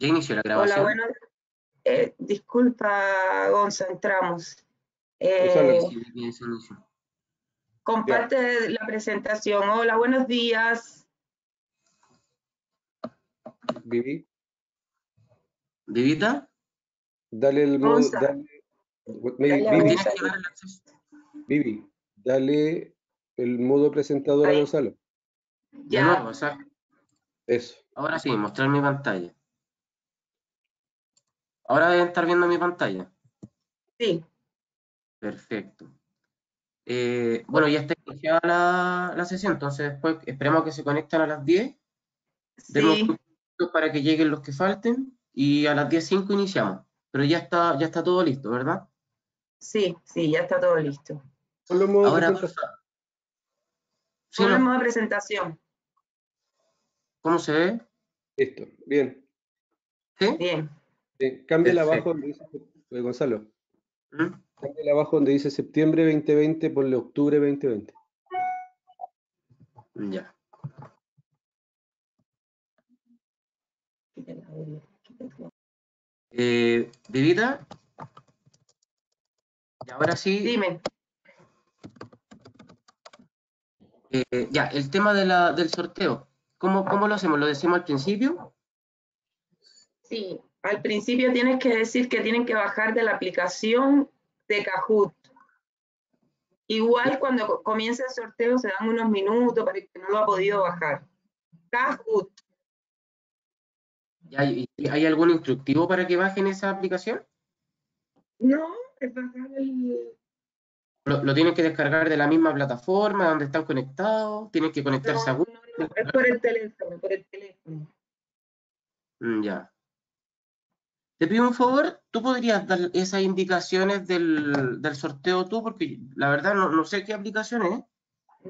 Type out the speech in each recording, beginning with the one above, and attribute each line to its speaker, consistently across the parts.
Speaker 1: Ya inició la grabación.
Speaker 2: Hola, bueno, eh, disculpa, Gonza, entramos. Eh,
Speaker 1: bien,
Speaker 2: comparte la presentación. Hola, buenos días.
Speaker 3: Vivi,
Speaker 1: ¿Vivita?
Speaker 3: dale el modo,
Speaker 2: Gonza.
Speaker 3: dale, Vivi,
Speaker 2: Dale
Speaker 3: Vivi,
Speaker 1: ¿Tienes
Speaker 2: Gonza.
Speaker 1: que dar el acceso?
Speaker 3: Vivi, dale el modo presentador a. Gonzalo.
Speaker 2: Ya.
Speaker 1: nuevo, o sea,
Speaker 3: Eso.
Speaker 1: ahora sí, mostrar mi pantalla. Ahora deben estar viendo mi pantalla.
Speaker 2: Sí,
Speaker 1: Perfecto. Eh, bueno, ya está iniciada la, la sesión, entonces después esperemos que se conecten a las 10. Demos
Speaker 2: sí,
Speaker 1: un minuto para que lleguen los que falten y a las 10.05 iniciamos. Pero ya está, ya está todo listo, ¿verdad?
Speaker 2: sí, sí, ya está todo listo.
Speaker 3: Ponlo en modo
Speaker 1: Ahora,
Speaker 3: presentación.
Speaker 1: Sí,
Speaker 2: Ponle
Speaker 1: no,
Speaker 2: modo presentación.
Speaker 1: ¿cómo se ve?
Speaker 3: Listo, bien.
Speaker 1: ¿Sí?
Speaker 2: Bien.
Speaker 3: Cámbiala
Speaker 1: Perfecto.
Speaker 3: abajo donde dice, eh, Gonzalo,
Speaker 1: ¿Mm?
Speaker 3: cámbiala abajo donde dice septiembre 2020, ponle octubre 2020.
Speaker 1: Ya. Eh, Vivita. Y ahora sí,
Speaker 2: Dime.
Speaker 1: eh, ya, el tema de la, del sorteo. ¿Cómo, ¿Cómo lo hacemos? ¿Lo decimos al principio?
Speaker 2: Sí, al principio tienes que decir que tienen que bajar de la aplicación de Kahoot. Igual cuando co- comienza el sorteo se dan unos minutos para que no lo ha podido bajar. Kahoot.
Speaker 1: ¿Ya ¿Hay, hay algún instructivo para que bajen esa aplicación?
Speaker 2: No, es bajar el...
Speaker 1: ¿Lo, lo tienen que descargar de la misma plataforma donde están conectados? ¿Tienen que conectarse a
Speaker 2: No,
Speaker 1: Google?
Speaker 2: no, no, es por el teléfono, por el teléfono.
Speaker 1: Mm, Ya. Te pido un favor, ¿tú podrías dar esas indicaciones del, del sorteo tú? Porque la verdad no, no sé qué aplicación es,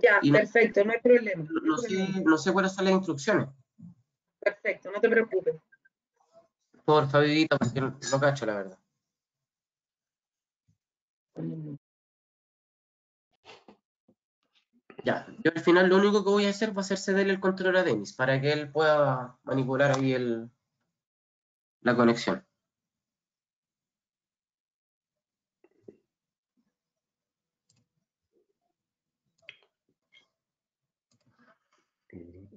Speaker 2: Ya,
Speaker 1: Y no-
Speaker 2: perfecto, no hay problema.
Speaker 1: no, sé,
Speaker 2: problema.
Speaker 1: no sé cuáles son las instrucciones.
Speaker 2: Perfecto, no te preocupes.
Speaker 1: Porfa, Vivita, porque no cacho, la verdad. Ya, yo al final lo único que voy a hacer va a ser cederle el control a Denis para que él pueda manipular ahí el, la conexión.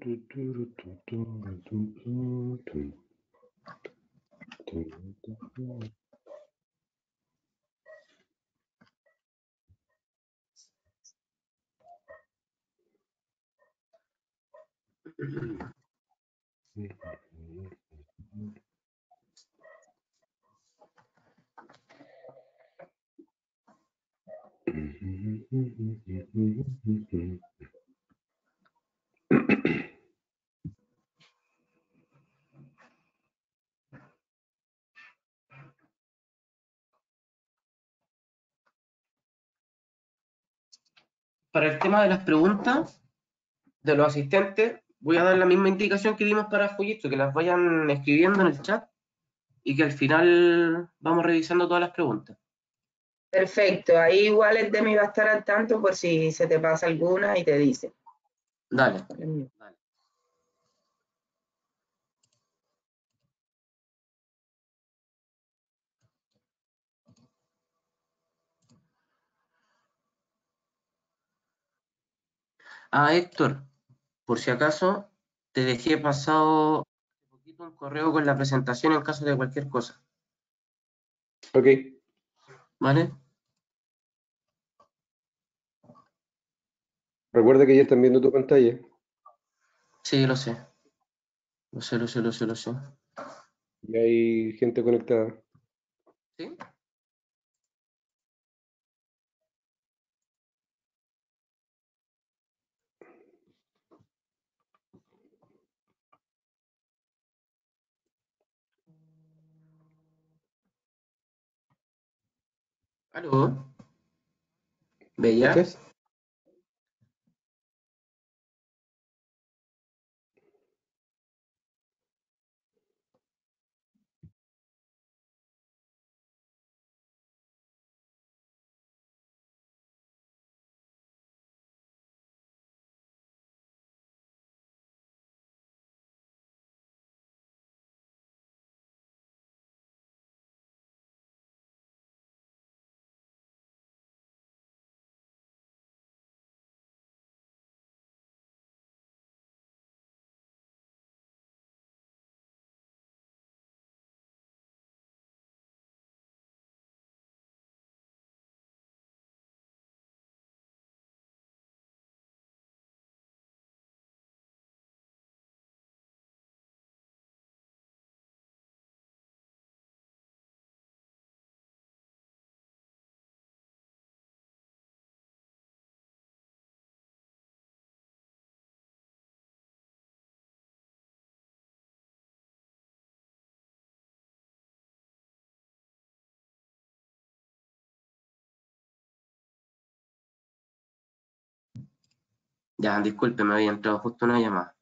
Speaker 1: Mm-hmm. Para el tema de las preguntas de los asistentes, voy a dar la misma indicación que dimos para Fujitsu, que las vayan escribiendo en el chat y que al final vamos revisando todas las preguntas.
Speaker 2: Perfecto, ahí igual el Demi va a estar al tanto por si se te pasa alguna y te dice.
Speaker 1: Dale. Ah, Héctor, por si acaso, te dejé pasado poquito un correo con la presentación en caso de cualquier cosa,
Speaker 3: Ok,
Speaker 1: ¿vale?
Speaker 3: recuerda que ya están viendo tu pantalla.
Speaker 1: Sí, lo sé. Lo sé, lo sé, lo sé, lo sé.
Speaker 3: Y hay gente conectada.
Speaker 1: ¿Sí? ¿Aló? ¿Bella? Ya, disculpe, me había entrado justo una llamada.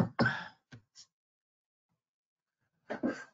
Speaker 1: Thank you.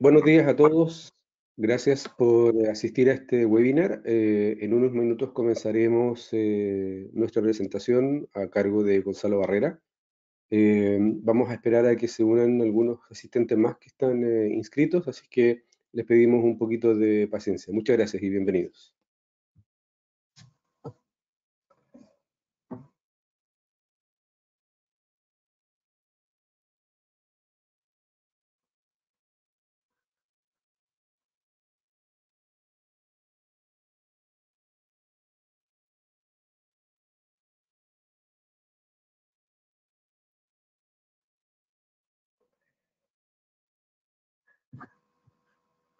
Speaker 3: Buenos días a todos. Gracias por asistir a este webinar. Eh, en unos minutos comenzaremos eh, nuestra presentación a cargo de Gonzalo Barrera. Eh, vamos a esperar a que se unan algunos asistentes más que están inscritos, así que les pedimos un poquito de paciencia. Muchas gracias y bienvenidos.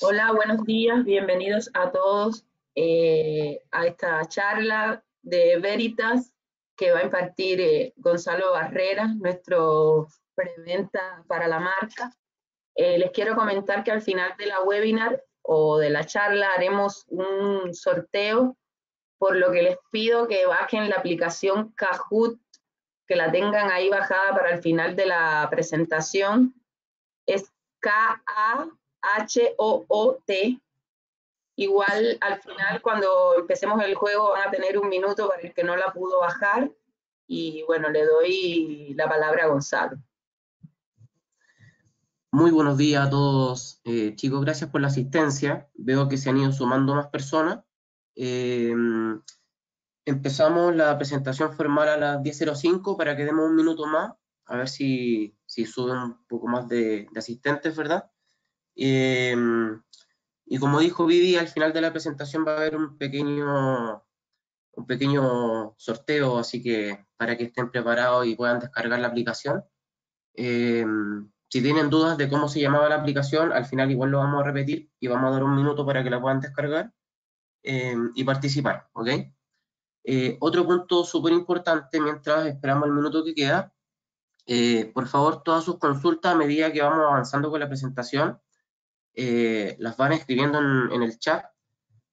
Speaker 2: Hola, buenos días, bienvenidos a todos eh, a esta charla de Veritas que va a impartir eh, Gonzalo Barrera, nuestro preventa para la marca. Eh, les quiero comentar que al final de la webinar o de la charla haremos un sorteo, por lo que les pido que bajen la aplicación Kahoot, que la tengan ahí bajada para el final de la presentación. Es K-A-H-O-O-T. Igual al final cuando empecemos el juego van a tener un minuto para el que no la pudo bajar. Y bueno, le doy la palabra a Gonzalo.
Speaker 1: Muy buenos días a todos, eh, chicos. Gracias por la asistencia. Veo que se han ido sumando más personas. Eh, empezamos la presentación formal a las 10.05 para que demos un minuto más, a ver si, si un poco más de asistentes, ¿verdad? Eh, y como dijo Vivi, al final de la presentación va a haber un pequeño, un pequeño sorteo, así que para que estén preparados y puedan descargar la aplicación. Eh, si tienen dudas de cómo se llamaba la aplicación, al final igual lo vamos a repetir y vamos a dar un minuto para que la puedan descargar eh, y participar, ¿ok? otro punto súper importante mientras esperamos el minuto que queda, por favor, todas sus consultas a medida que vamos avanzando con la presentación, eh, las van escribiendo en, el chat,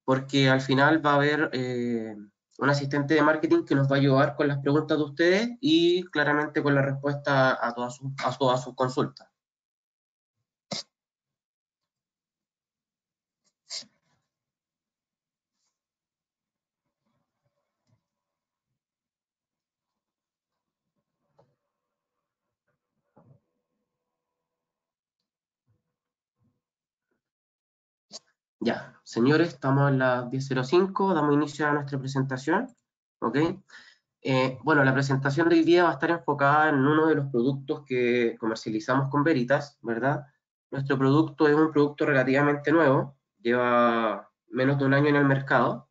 Speaker 1: porque al final va a haber eh, un asistente de marketing que nos va a ayudar con las preguntas de ustedes y claramente con la respuesta a todas sus, a todas sus consultas. Ya, señores, estamos en las 10.05, damos inicio a nuestra presentación, ¿ok? Eh, bueno, la presentación de hoy día va a estar enfocada en uno de los productos que comercializamos con Veritas, ¿verdad? Nuestro producto es un producto relativamente nuevo, lleva menos de un año en el mercado,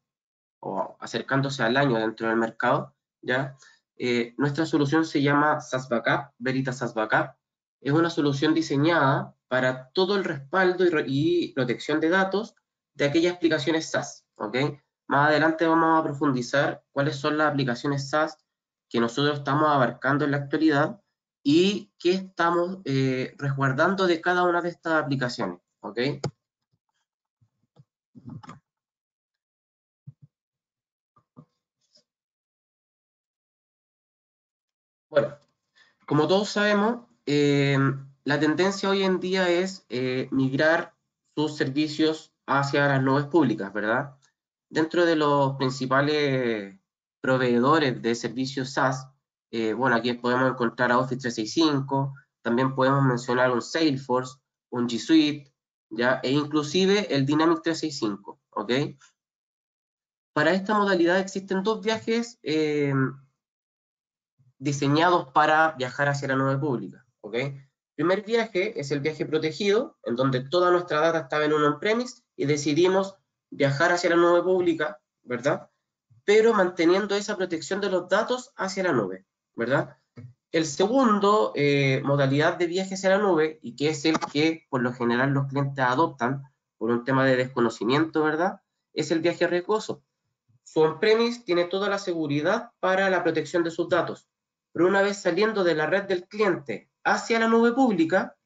Speaker 1: o acercándose al año dentro del mercado, ¿ya? Eh, nuestra solución se llama SaaS Backup, Veritas SaaS Backup. Es una solución diseñada para todo el respaldo y, protección de datos de aquellas aplicaciones SaaS, ¿ok? Más adelante vamos a profundizar cuáles son las aplicaciones SaaS que nosotros estamos abarcando en la actualidad y qué estamos eh, resguardando de cada una de estas aplicaciones, ¿ok? Bueno, como todos sabemos, eh, la tendencia hoy en día es eh, migrar sus servicios hacia las nubes públicas, ¿verdad? Dentro de los principales proveedores de servicios SaaS, eh, bueno, aquí podemos encontrar a Office 365, también podemos mencionar un Salesforce, un G Suite, ¿ya? e inclusive el Dynamics 365, ¿ok? Para esta modalidad existen dos viajes diseñados para viajar hacia la nube pública. ¿ok? primer viaje es el viaje protegido, en donde toda nuestra data estaba en un on-premise y decidimos viajar hacia la nube pública, ¿verdad? Pero manteniendo esa protección de los datos hacia la nube, ¿verdad? El segundo eh, modalidad de viaje hacia la nube, y que es el que por lo general los clientes adoptan por un tema de desconocimiento, ¿verdad? Es el viaje riesgoso. Su on-premise tiene toda la seguridad para la protección de sus datos, pero una vez saliendo de la red del cliente hacia la nube pública,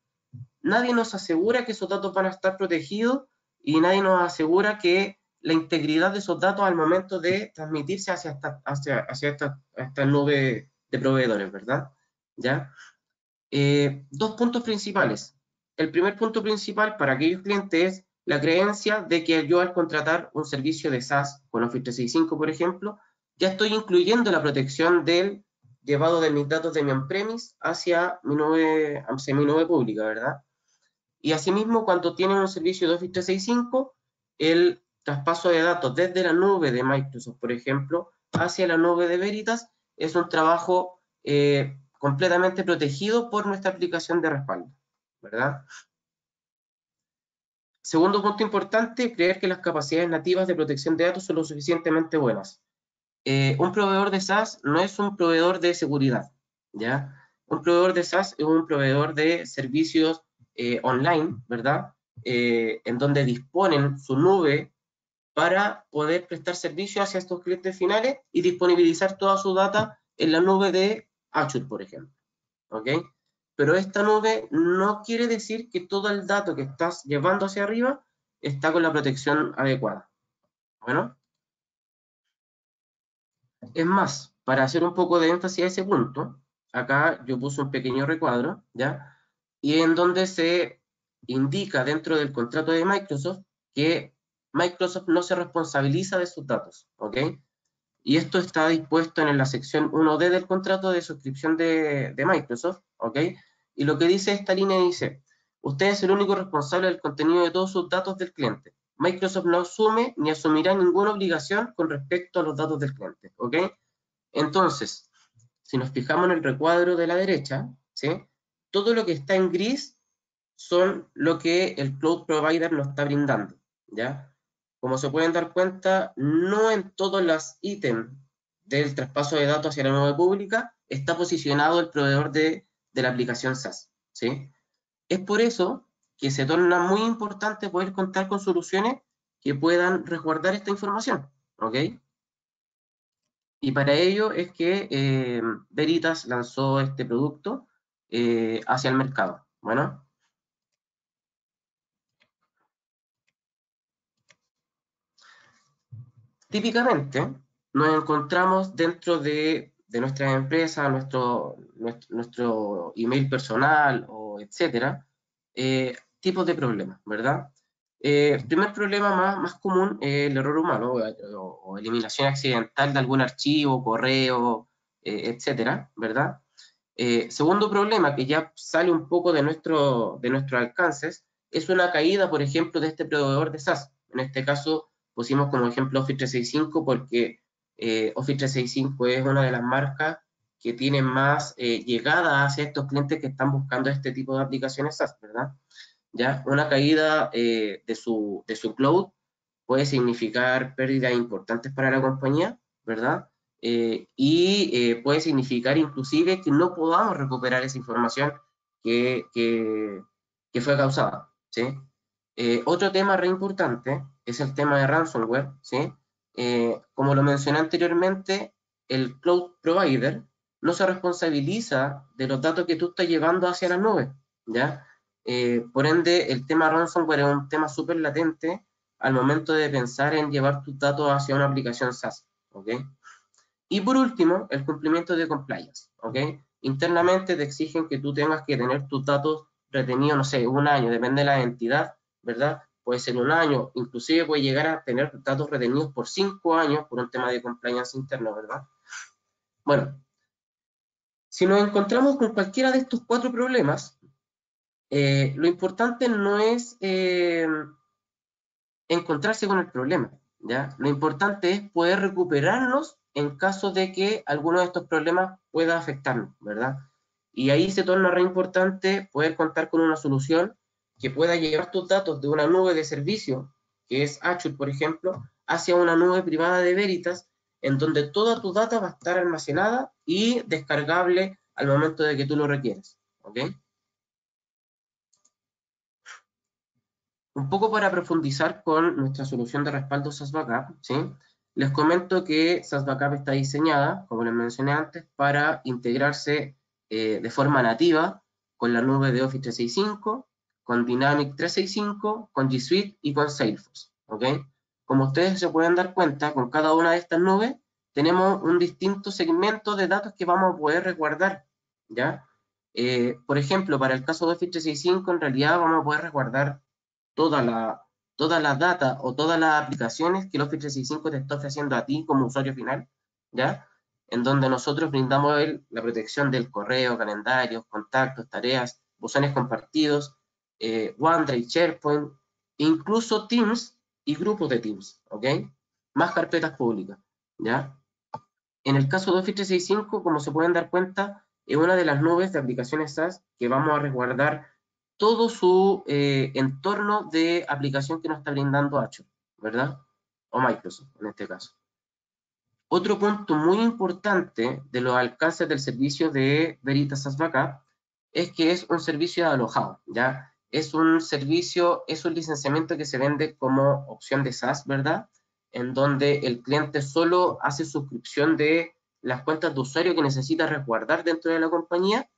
Speaker 1: nadie nos asegura que esos datos van a estar protegidos y nadie nos asegura que la integridad de esos datos al momento de transmitirse hacia esta, hacia, esta, nube de proveedores, ¿verdad? ¿Ya? Eh, dos puntos principales. El primer punto principal para aquellos clientes es la creencia de que yo al contratar un servicio de SaaS con Office 365, por ejemplo, ya estoy incluyendo la protección del llevado de mis datos de mi on-premise hacia mi nube, hacia mi nube pública, ¿verdad? Y asimismo, cuando tienen un servicio de Office 365, el traspaso de datos desde la nube de Microsoft, por ejemplo, hacia la nube de Veritas, es un trabajo eh, completamente protegido por nuestra aplicación de respaldo, ¿verdad? Segundo punto importante, creer que las capacidades nativas de protección de datos son lo suficientemente buenas. Eh, un proveedor de SaaS no es un proveedor de seguridad, ¿ya? Un proveedor de SaaS es un proveedor de servicios eh, online, ¿verdad? Eh, en donde disponen su nube para poder prestar servicio hacia estos clientes finales y disponibilizar toda su data en la nube de Azure, por ejemplo, ¿ok? Pero esta nube no quiere decir que todo el dato que estás llevando hacia arriba está con la protección adecuada. Bueno, es más, para hacer un poco de énfasis a ese punto, acá yo puse un pequeño recuadro, ¿ya? Y en donde se indica dentro del contrato de Microsoft que Microsoft no se responsabiliza de sus datos, ¿ok? Y esto está dispuesto en la sección 1D del contrato de suscripción de, Microsoft, ¿ok? Y lo que dice esta línea dice, usted es el único responsable del contenido de todos sus datos del cliente. Microsoft no asume ni asumirá ninguna obligación con respecto a los datos del cliente, ¿ok? Entonces, si nos fijamos en el recuadro de la derecha, ¿sí? Todo lo que está en gris son lo que el cloud provider nos está brindando, ¿ya? Como se pueden dar cuenta, no en todos los ítems del traspaso de datos hacia la nube pública está posicionado el proveedor de, de la aplicación SaaS, ¿sí? Es por eso que se torna muy importante poder contar con soluciones que puedan resguardar esta información, ¿ok? Y para ello es que eh, Veritas lanzó este producto eh, hacia el mercado. Bueno. Típicamente nos encontramos dentro de, de nuestra empresa, nuestro, nuestro, email personal o etcétera, eh, tipos de problemas, ¿verdad? Eh, el primer problema más, más común es el error humano o, eliminación accidental de algún archivo, correo, eh, etcétera, ¿verdad? Eh, segundo problema, que ya sale un poco de, nuestro, de nuestros alcances, es una caída, por ejemplo, de este proveedor de SaaS. En este caso, pusimos como ejemplo Office 365 porque eh, Office 365 es una de las marcas que tiene más eh, llegada hacia estos clientes que están buscando este tipo de aplicaciones SaaS, ¿verdad? ¿Ya? Una caída de, su, de su cloud puede significar pérdidas importantes para la compañía, ¿verdad? Y puede significar inclusive que no podamos recuperar esa información que, que, fue causada, ¿sí? otro tema re importante es el tema de ransomware, ¿sí? Eh, como lo mencioné anteriormente, el cloud provider no se responsabiliza de los datos que tú estás llevando hacia la nube, ¿ya? Eh, por ende, el tema ransomware es un tema súper latente al momento de pensar en llevar tus datos hacia una aplicación SaaS, ¿ok? Y por último, el cumplimiento de compliance, ¿ok? Internamente te exigen que tú tengas que tener tus datos retenidos, no sé, un año, depende de la entidad, ¿verdad? puede ser un año, inclusive puede llegar a tener datos retenidos por cinco años por un tema de compliance interno, ¿verdad? Bueno, si nos encontramos con cualquiera de estos cuatro problemas, eh, lo importante no es eh, encontrarse con el problema, Lo importante es poder recuperarnos en caso de que alguno de estos problemas pueda afectarnos, ¿verdad? Y ahí se torna re importante poder contar con una solución que pueda llevar tus datos de una nube de servicio, que es Azure, por ejemplo, hacia una nube privada de Veritas, en donde toda tu data va a estar almacenada y descargable al momento de que tú lo requieres. ¿Ok? Un poco para profundizar con nuestra solución de respaldo SaaS Backup, ¿sí? les comento que SaaS Backup está diseñada, como les mencioné antes, para integrarse eh, de forma nativa con la nube de Office 365, con Dynamic 365, con G Suite y con Salesforce. ¿ok? Como ustedes se pueden dar cuenta, con cada una de estas nubes tenemos un distinto segmento de datos que vamos a poder resguardar. ¿ya? Eh, por ejemplo, para el caso de Office 365, en realidad vamos a poder resguardar toda la, toda la data o todas las aplicaciones que el Office 365 te está ofreciendo a ti como usuario final, ¿ya? En donde nosotros brindamos la protección del correo, calendarios, contactos, tareas, buzones compartidos, eh, OneDrive, SharePoint, incluso Teams y grupos de Teams, ¿ok? Más carpetas públicas, ¿ya? En el caso de Office 365, como se pueden dar cuenta, es una de las nubes de aplicaciones SaaS que vamos a resguardar todo su eh, entorno de aplicación que nos está brindando Azure, ¿verdad? O Microsoft, en este caso. Otro punto muy importante de los alcances del servicio de Veritas SaaS Backup es que es un servicio alojado, ¿ya? es un servicio, es un licenciamiento que se vende como opción de SaaS, ¿verdad? En donde el cliente solo hace suscripción de las cuentas de usuario que necesita resguardar dentro de la compañía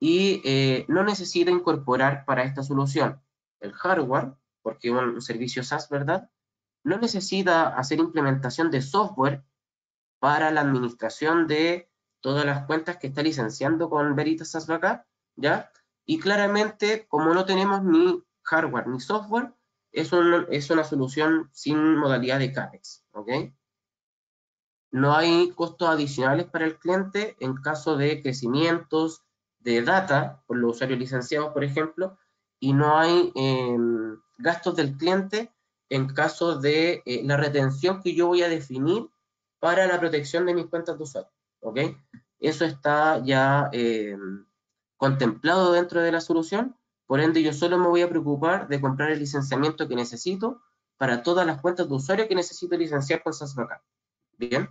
Speaker 1: y eh, no necesita incorporar para esta solución el hardware, porque es un servicio SaaS, ¿verdad? No necesita hacer implementación de software para la administración de todas las cuentas que está licenciando con Veritas SaaS Backup, ¿ya? Y claramente, como no tenemos ni hardware ni software, es, es una solución sin modalidad de CAPEX. ¿ok? No hay costos adicionales para el cliente en caso de crecimientos de data por los usuarios licenciados, por ejemplo, y no hay em, gastos del cliente en caso de eh, la retención que yo voy a definir para la protección de mis cuentas de usuario. ¿ok? Eso está ya em, contemplado dentro de la solución, por ende yo solo me voy a preocupar de comprar el licenciamiento que necesito para todas las cuentas de usuario que necesito licenciar con Backup. Bien.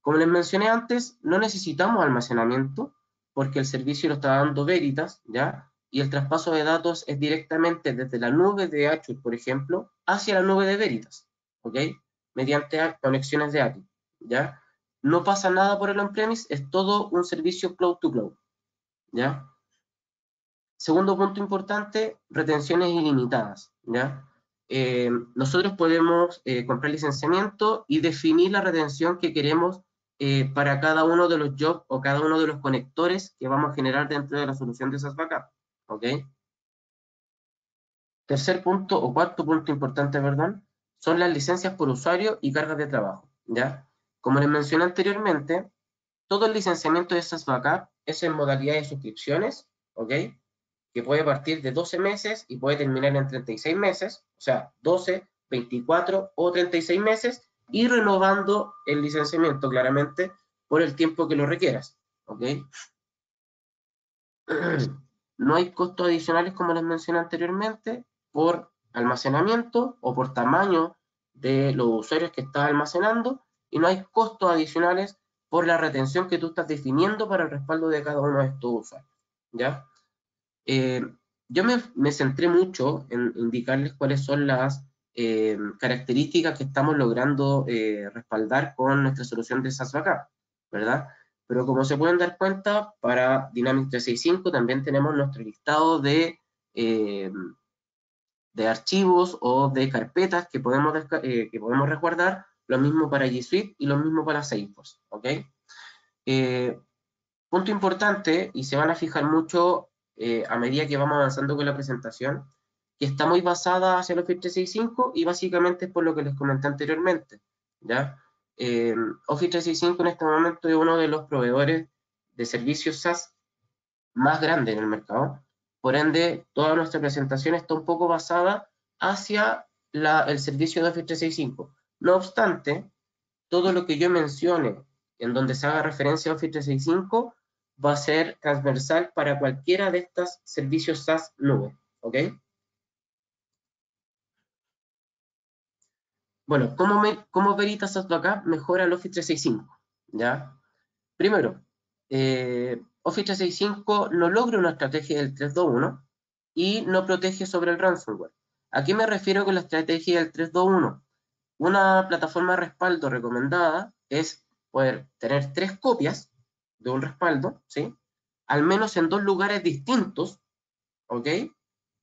Speaker 1: Como les mencioné antes, no necesitamos almacenamiento porque el servicio lo está dando Veritas, ¿ya? Y el traspaso de datos es directamente desde la nube de Azure, por ejemplo, hacia la nube de Veritas, ¿ok? Mediante conexiones de API, ¿ya? No pasa nada por el on-premise, es todo un servicio cloud to cloud. ¿ya? Segundo punto importante, retenciones ilimitadas, ¿ya? Eh, nosotros podemos eh, comprar licenciamiento y definir la retención que queremos eh, para cada uno de los jobs o cada uno de los conectores que vamos a generar dentro de la solución de esas backup, ¿ok? Tercer punto, o cuarto punto importante, perdón, son las licencias por usuario y cargas de trabajo, ¿ya? Como les mencioné anteriormente, todo el licenciamiento de esas backup es en modalidad de suscripciones, ¿ok? Que puede partir de 12 meses y puede terminar en 36 meses, o sea, 12, 24 o 36 meses, y renovando el licenciamiento claramente por el tiempo que lo requieras. ¿ok? No hay costos adicionales, como les mencioné anteriormente, por almacenamiento o por tamaño de los usuarios que estás almacenando, y no hay costos adicionales por la retención que tú estás definiendo para el respaldo de cada uno de estos usuarios. ¿ya? Eh, yo me, centré mucho en indicarles cuáles son las eh, características que estamos logrando eh, respaldar con nuestra solución de SaaS Backup, ¿verdad? Pero como se pueden dar cuenta, para Dynamics 365 también tenemos nuestro listado de, de archivos o de carpetas que podemos, que podemos resguardar, lo mismo para G Suite y lo mismo para Salesforce, ¿ok? punto importante, y se van a fijar mucho eh, a medida que vamos avanzando con la presentación, que está muy basada hacia Office 365 y básicamente es por lo que les comenté anteriormente. ¿ya? Eh, Office 365 en este momento es uno de los proveedores de servicios SaaS más grande en el mercado. Por ende, toda nuestra presentación está un poco basada hacia el servicio de Office 365. No obstante, todo lo que yo mencione en donde se haga referencia a Office 365 va a ser transversal para cualquiera de estos servicios SaaS nube, ¿ok? Bueno, ¿cómo, me, cómo Veritas acá mejora el Office 365? ¿Ya? Primero, eh, Office 365 no logra una estrategia del 321 y no protege sobre el ransomware. ¿A qué me refiero con la estrategia del 321? Una plataforma de respaldo recomendada es poder tener tres copias de un respaldo, ¿sí? Al menos en dos lugares distintos, ¿ok?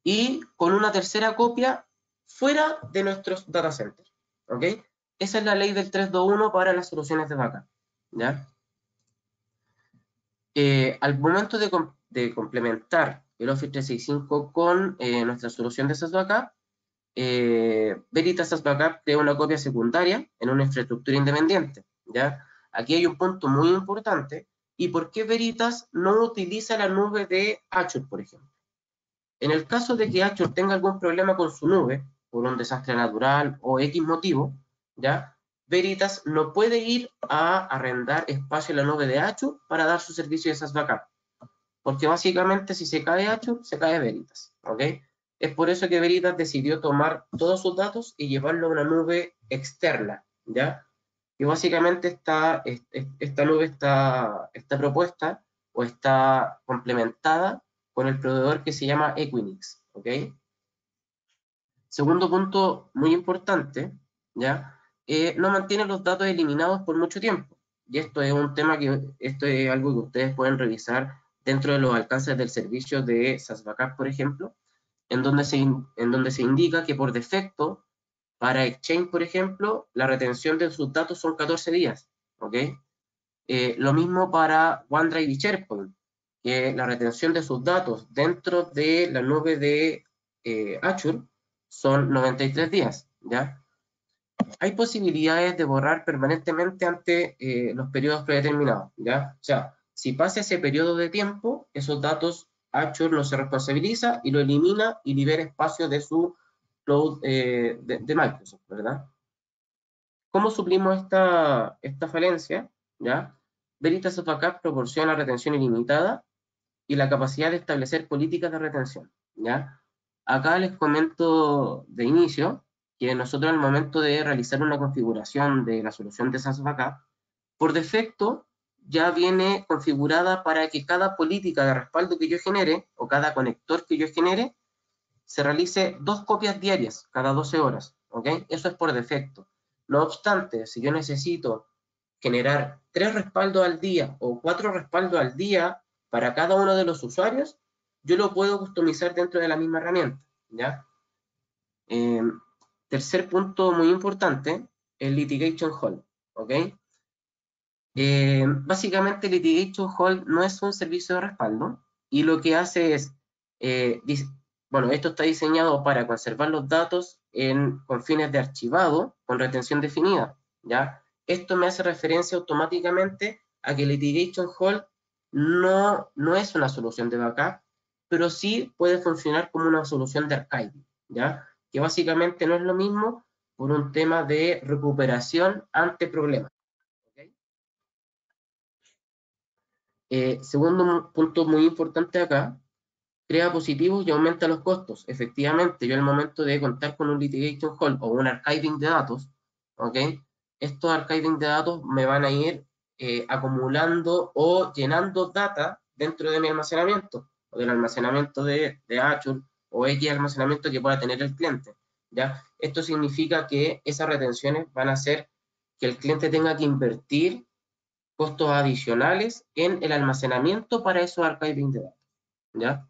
Speaker 1: Y con una tercera copia fuera de nuestros data centers, ¿ok? Esa es la ley del 321 para las soluciones de backup, ¿ya? Eh, al momento de, complementar el Office 365 con eh, nuestra solución de SaaS Backup, eh, Veritas SaaS Backup crea una copia secundaria en una infraestructura independiente, ¿ya? Aquí hay un punto muy importante y por qué Veritas no utiliza la nube de Azure, por ejemplo. En el caso de que Azure tenga algún problema con su nube, por un desastre natural o X motivo, ¿ya? Veritas no puede ir a arrendar espacio en la nube de Azure para dar su servicio de esas backup. Porque básicamente si se cae Azure, se cae Veritas, ¿ok? Es por eso que Veritas decidió tomar todos sus datos y llevarlo a una nube externa, ¿ya? Y básicamente esta, esta nube está, está propuesta o está complementada con el proveedor que se llama Equinix, ¿ok? Segundo punto muy importante, ¿ya? Eh, no mantiene los datos eliminados por mucho tiempo. Y esto es un tema que, esto es algo que ustedes pueden revisar dentro de los alcances del servicio de SaaS Backup, por ejemplo, en donde se, en donde se indica que por defecto para Exchange, por ejemplo, la retención de sus datos son 14 días, ¿ok? Eh, lo mismo para OneDrive y SharePoint, que la retención de sus datos dentro de la nube de eh, Azure son 93 días, ¿ya? Hay posibilidades de borrar permanentemente ante eh, los periodos predeterminados, ¿ya? O sea, si pasa ese periodo de tiempo, esos datos Azure no se responsabiliza y lo elimina y libera espacio de su eh, de, Microsoft, ¿verdad? ¿Cómo suplimos esta, esta falencia? ¿Ya? Veritas Backup proporciona retención ilimitada y la capacidad de establecer políticas de retención, ¿ya? Acá les comento de inicio que nosotros al momento de realizar una configuración de la solución de SaaS Backup, por defecto ya viene configurada para que cada política de respaldo que yo genere o cada conector que yo genere se realice dos copias diarias cada 12 horas, ¿ok? Eso es por defecto. No obstante, si yo necesito generar tres respaldos al día o cuatro respaldos al día para cada uno de los usuarios, yo lo puedo customizar dentro de la misma herramienta, ¿ya? Em, tercer punto muy importante, el Litigation Hold, ¿ok? Em, básicamente, Litigation Hold no es un servicio de respaldo y lo que hace es eh, bueno, esto está diseñado para conservar los datos con fines de archivado con retención definida, ¿ya? Esto me hace referencia automáticamente a que Litigation Hold no, no es una solución de backup, pero sí puede funcionar como una solución de archiving, ¿ya? Que básicamente no es lo mismo, por un tema de recuperación ante problemas. Eh, segundo punto muy importante acá, crea positivos y aumenta los costos. Efectivamente, yo el momento de contar con un litigation hold o un archiving de datos, ¿ok? Estos archiving de datos me van a ir eh, acumulando o llenando data dentro de mi almacenamiento, o del almacenamiento de, de Azure, o X almacenamiento que pueda tener el cliente. ¿ya? Esto significa que esas retenciones van a hacer que el cliente tenga que invertir costos adicionales en el almacenamiento para esos archiving de datos. ¿ya?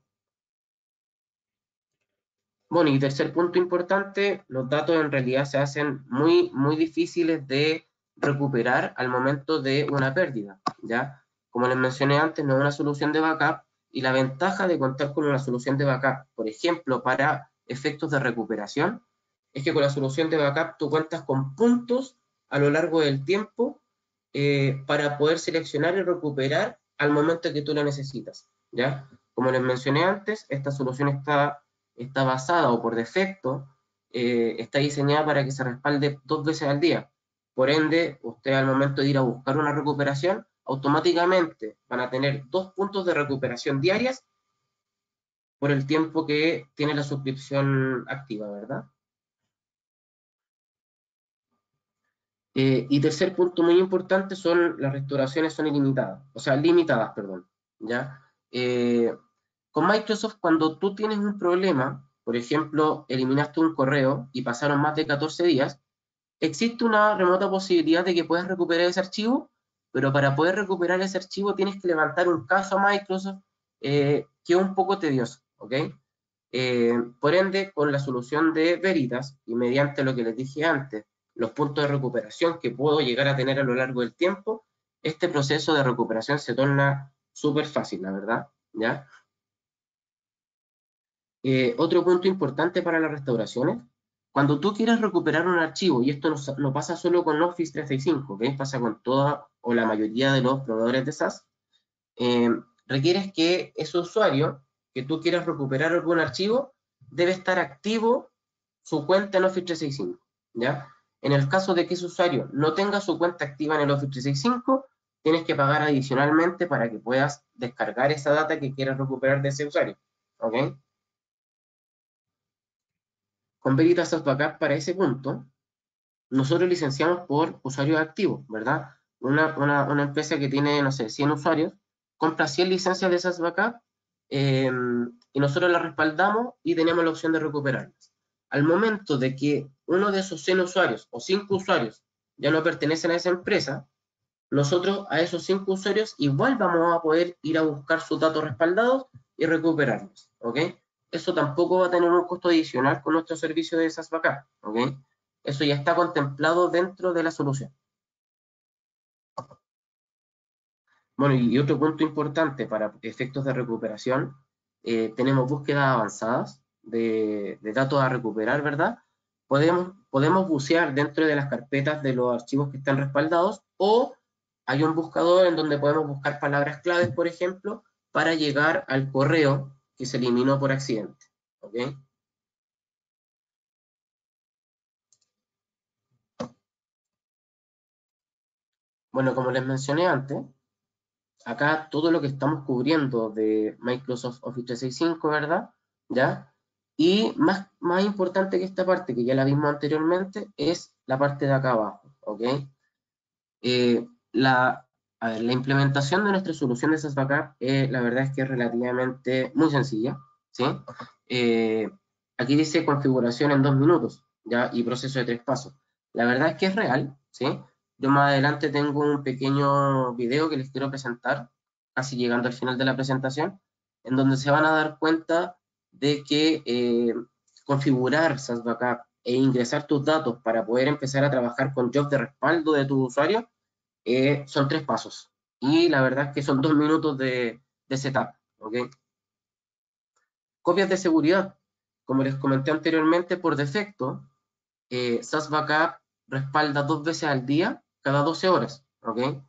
Speaker 1: Bueno, y tercer punto importante, los datos en realidad se hacen muy, muy difíciles de recuperar al momento de una pérdida, ¿ya? Como les mencioné antes, no es una solución de backup, y la ventaja de contar con una solución de backup, por ejemplo, para efectos de recuperación, es que con la solución de backup tú cuentas con puntos a lo largo del tiempo eh, para poder seleccionar y recuperar al momento que tú lo necesitas, ¿ya? Como les mencioné antes, esta solución está está basada o por defecto eh, está diseñada para que se respalde dos veces al día. Por ende, usted al momento de ir a buscar una recuperación, automáticamente van a tener dos puntos de recuperación diarias por el tiempo que tiene la suscripción activa, ¿verdad? Eh, y tercer punto muy importante son las restauraciones son ilimitadas, o sea, limitadas, perdón, ¿ya? Eh, con Microsoft, cuando tú tienes un problema, por ejemplo, eliminaste un correo y pasaron más de 14 días, existe una remota posibilidad de que puedas recuperar ese archivo, pero para poder recuperar ese archivo tienes que levantar un caso a Microsoft eh, que es un poco tedioso, ¿ok? Eh, por ende, con la solución de Veritas y mediante lo que les dije antes, los puntos de recuperación que puedo llegar a tener a lo largo del tiempo, este proceso de recuperación se torna súper fácil, la verdad, ¿ya? Eh, otro punto importante para las restauraciones, cuando tú quieres recuperar un archivo, y esto no, pasa solo con Office 365, ¿okay? pasa con toda o la mayoría de los proveedores de SaaS, eh, requieres que ese usuario que tú quieras recuperar algún archivo, debe estar activo su cuenta en Office 365, ¿ya? En el caso de que ese usuario no tenga su cuenta activa en el Office 365, tienes que pagar adicionalmente para que puedas descargar esa data que quieras recuperar de ese usuario, ¿ok? Con Veritas Backup para ese punto, nosotros licenciamos por usuario activo, ¿verdad? Una, una, empresa que tiene, no sé, 100 usuarios, compra 100 licencias de esas backup eh, y nosotros las respaldamos y tenemos la opción de recuperarlas. Al momento de que uno de esos 100 usuarios o 5 usuarios ya no pertenecen a esa empresa, nosotros a esos 5 usuarios igual vamos a poder ir a buscar sus datos respaldados y recuperarlos, ¿ok? Eso tampoco va a tener un costo adicional con nuestro servicio de esas Backup, ¿ok? Eso ya está contemplado dentro de la solución. Bueno, y otro punto importante para efectos de recuperación, eh, tenemos búsquedas avanzadas de, datos a recuperar, ¿verdad? Podemos, podemos bucear dentro de las carpetas de los archivos que están respaldados o hay un buscador en donde podemos buscar palabras claves, por ejemplo, para llegar al correo que se eliminó por accidente. ¿ok? Bueno, como les mencioné antes, acá todo lo que estamos cubriendo de Microsoft Office 365, ¿verdad? ¿Ya? Y más, más importante que esta parte, que ya la vimos anteriormente, es la parte de acá abajo, ¿ok? Eh, la, a ver, la implementación de nuestra solución de SaaS Backup, eh, la verdad es que es relativamente muy sencilla, ¿sí? Eh, aquí dice configuración en dos minutos, ¿ya? Y proceso de tres pasos. La verdad es que es real, ¿sí? Yo más adelante tengo un pequeño video que les quiero presentar, casi llegando al final de la presentación, en donde se van a dar cuenta de que eh, configurar SaaS Backup e ingresar tus datos para poder empezar a trabajar con jobs de respaldo de tu usuario eh, son tres pasos. Y la verdad es que son dos minutos de, setup. ¿okay? Copias de seguridad. Como les comenté anteriormente, por defecto, eh, SAS Backup respalda dos veces al día, cada 12 horas. ¿okay?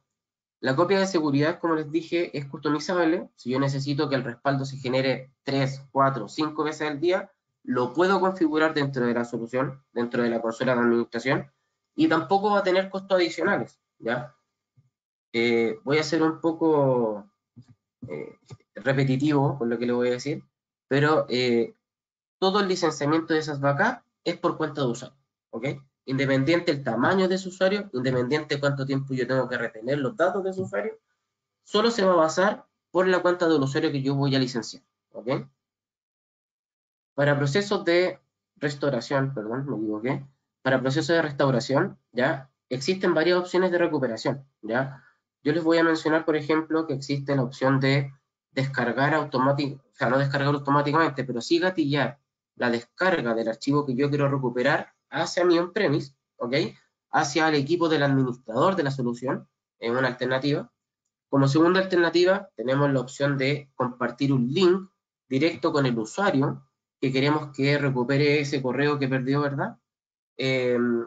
Speaker 1: La copia de seguridad, como les dije, es customizable. Si yo necesito que el respaldo se genere 3, 4, 5 veces al día, lo puedo configurar dentro de la solución, dentro de la consola de administración, y tampoco va a tener costos adicionales, ¿ya? Eh, voy a ser un poco eh, repetitivo con lo que le voy a decir, pero eh, todo el licenciamiento de esas vacas es por cuenta de usuario, ¿ok? Independiente el tamaño de su usuario, independiente cuánto tiempo yo tengo que retener los datos de su usuario, solo se va a basar por la cuenta del usuario que yo voy a licenciar, ¿ok? Para procesos de restauración, perdón, me equivoqué, para procesos de restauración, ¿ya? Existen varias opciones de recuperación, ¿ya? Yo les voy a mencionar, por ejemplo, que existe la opción de descargar automáticamente, o sea, no descargar automáticamente, pero sí gatillar la descarga del archivo que yo quiero recuperar hacia mi on-premise, ¿ok? Hacia el equipo del administrador de la solución, en una alternativa. Como segunda alternativa, tenemos la opción de compartir un link directo con el usuario que queremos que recupere ese correo que perdió, ¿verdad? Em,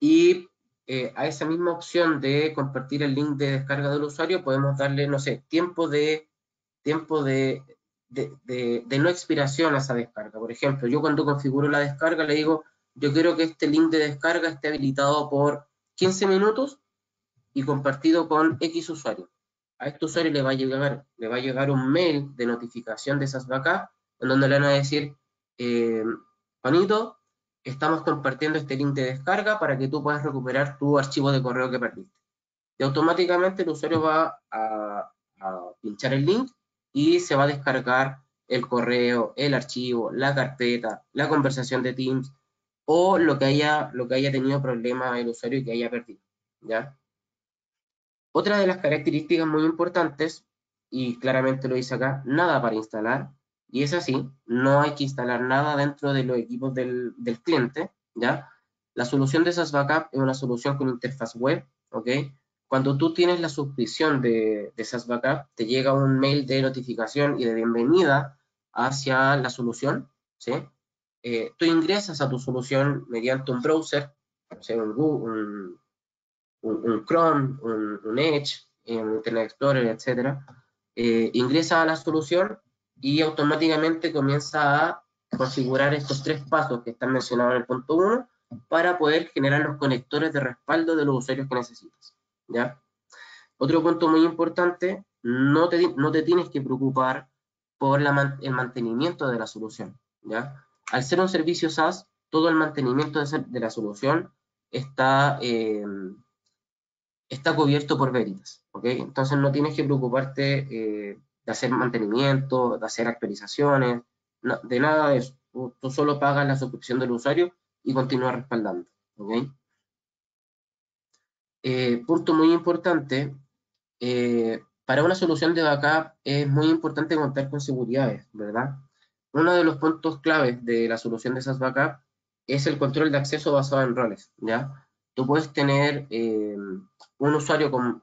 Speaker 1: y eh, a esa misma opción de compartir el link de descarga del usuario, podemos darle, no sé, tiempo de, tiempo de, de, no expiración a esa descarga. Por ejemplo, yo cuando configuro la descarga le digo, yo quiero que este link de descarga esté habilitado por 15 minutos y compartido con X usuario. A este usuario le va a llegar, le va a llegar un mail de notificación de esas backups en donde le van a decir, eh, Juanito, estamos compartiendo este link de descarga para que tú puedas recuperar tu archivo de correo que perdiste. Y automáticamente el usuario va a, pinchar el link y se va a descargar el correo, el archivo, la carpeta, la conversación de Teams o lo que haya, lo que haya tenido problema el usuario y que haya perdido. ¿ya? Otra de las características muy importantes, y claramente lo dice acá, nada para instalar, y es así, no hay que instalar nada dentro de los equipos del, cliente, ¿ya? La solución de esas backups es una solución con interfaz web, ¿ok? Cuando tú tienes la suscripción de, de esas backups, te llega un mail de notificación y de bienvenida hacia la solución, ¿sí? Eh, tú ingresas a tu solución mediante un browser, un, un, Chrome, un, Edge, un Internet Explorer, etc. Eh, ingresa a la solución y automáticamente comienza a configurar estos tres pasos que están mencionados en el punto 1 para poder generar los conectores de respaldo de los usuarios que necesitas. ¿ya? Otro punto muy importante, no te, no te tienes que preocupar por el mantenimiento de la solución. ¿ya? Al ser un servicio SaaS, todo el mantenimiento de, la solución está, eh, está cubierto por Veritas. ¿okay? Entonces no tienes que preocuparte eh, de hacer mantenimiento, de hacer actualizaciones, de nada de eso. Tú, solo pagas la suscripción del usuario y continúas respaldando. Eh, punto muy importante, eh, para una solución de backup es muy importante contar con seguridades, ¿verdad? Uno de los puntos claves de la solución de esas backups es el control de acceso basado en roles, ¿ya? Tú puedes tener eh, un usuario con,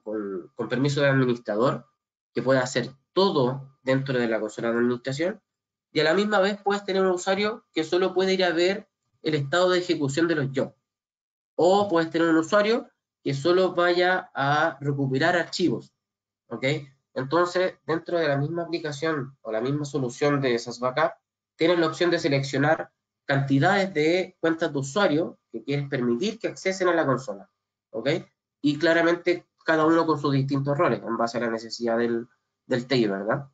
Speaker 1: con permiso de administrador que pueda hacer todo dentro de la consola de administración y a la misma vez puedes tener un usuario que solo puede ir a ver el estado de ejecución de los jobs. O puedes tener un usuario que solo vaya a recuperar archivos. ¿Ok? Entonces, dentro de la misma aplicación o la misma solución de esas backups, tienes la opción de seleccionar cantidades de cuentas de usuario que quieres permitir que accesen a la consola. ¿Ok? Y claramente cada uno con sus distintos roles en base a la necesidad del, del TI, ¿verdad?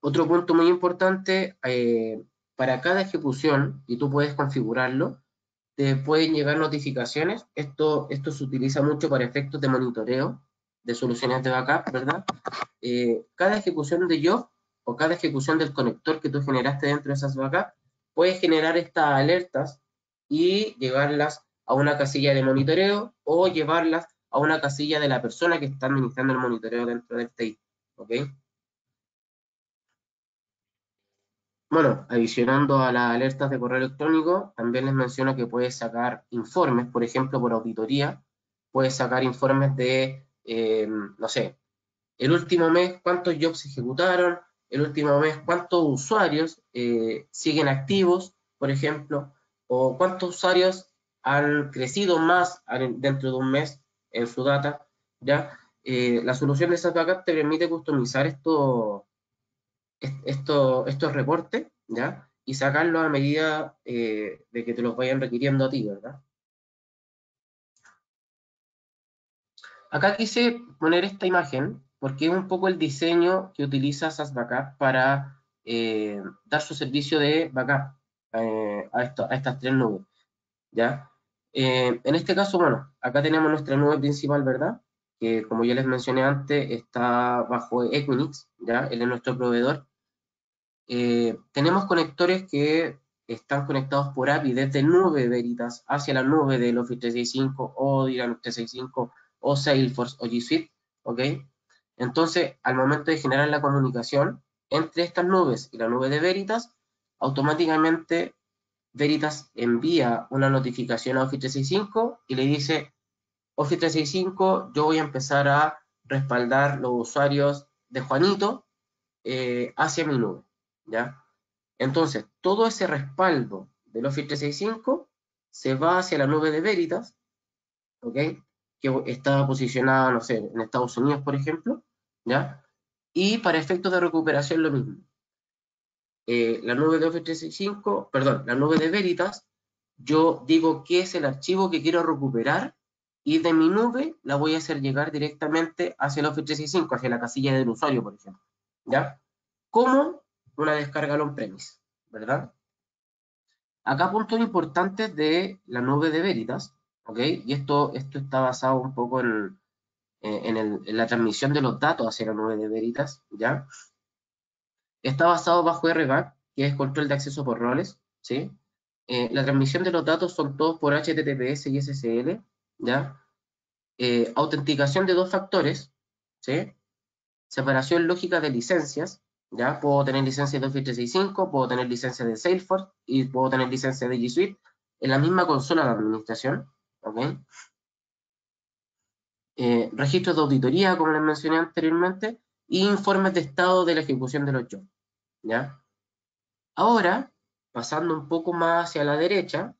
Speaker 1: Otro punto muy importante, eh, para cada ejecución, y tú puedes configurarlo, te pueden llegar notificaciones. Esto, esto se utiliza mucho para efectos de monitoreo de soluciones de backup, ¿verdad? Eh, cada ejecución de job o cada ejecución del conector que tú generaste dentro de esas backups, puedes generar estas alertas y llevarlas a una casilla de monitoreo o llevarlas a una casilla de la persona que está administrando el monitoreo dentro del TI. ¿Ok? Bueno, adicionando a las alertas de correo electrónico, también les menciono que puedes sacar informes, por ejemplo, por auditoría, puedes sacar informes de, eh, no sé, el último mes cuántos jobs se ejecutaron, el último mes cuántos usuarios eh, siguen activos, por ejemplo, o cuántos usuarios han crecido más dentro de un mes en su data, ¿ya? Eh, la solución de esas backups te permite customizar estos, esto, estos reportes, ¿ya? Y sacarlos a medida eh, de que te los vayan requiriendo a ti, ¿verdad? Acá quise poner esta imagen porque es un poco el diseño que utiliza SAS Backup para eh, dar su servicio de backup a, a, estas tres nubes. ¿ya? En este caso, bueno, acá tenemos nuestra nube principal, ¿verdad? Que como ya les mencioné antes, está bajo Equinix, ¿ya? Él es nuestro proveedor. Eh, tenemos conectores que están conectados por API desde nube Veritas hacia la nube del Office 365 o Dynamics 365 o Salesforce o G Suite, ¿ok? Entonces, al momento de generar la comunicación entre estas nubes y la nube de Veritas, automáticamente Veritas envía una notificación a Office 365 y le dice, Office 365, yo voy a empezar a respaldar los usuarios de Juanito eh, hacia mi nube. ¿ya? Entonces, todo ese respaldo del Office 365 se va hacia la nube de Veritas, ¿ok? Que está posicionada, no sé, en Estados Unidos, por ejemplo, ¿ya? Y para efectos de recuperación lo mismo. Eh, la nube de Office 365, perdón, la nube de Veritas, yo digo qué es el archivo que quiero recuperar y de mi nube la voy a hacer llegar directamente hacia el Office 365, hacia la casilla del usuario, por ejemplo. ¿Ya? ¿Cómo? una descarga on-premise, ¿verdad? Acá puntos importantes de la nube de Veritas, ¿ok? Y esto, esto está basado un poco en, en, la transmisión de los datos hacia la nube de Veritas, ¿ya? Está basado bajo RBAC, que es control de acceso por roles, ¿sí? Eh, la transmisión de los datos son todos por HTTPS y SSL, ¿ya? Eh, autenticación de dos factores, ¿sí? Separación lógica de licencias, ¿ya? Puedo tener licencia de Office 365, puedo tener licencia de Salesforce y puedo tener licencia de G Suite en la misma consola de administración, ¿ok? Eh, registros de auditoría, como les mencioné anteriormente, y informes de estado de la ejecución de los jobs, ¿ya? Ahora, pasando un poco más hacia la derecha,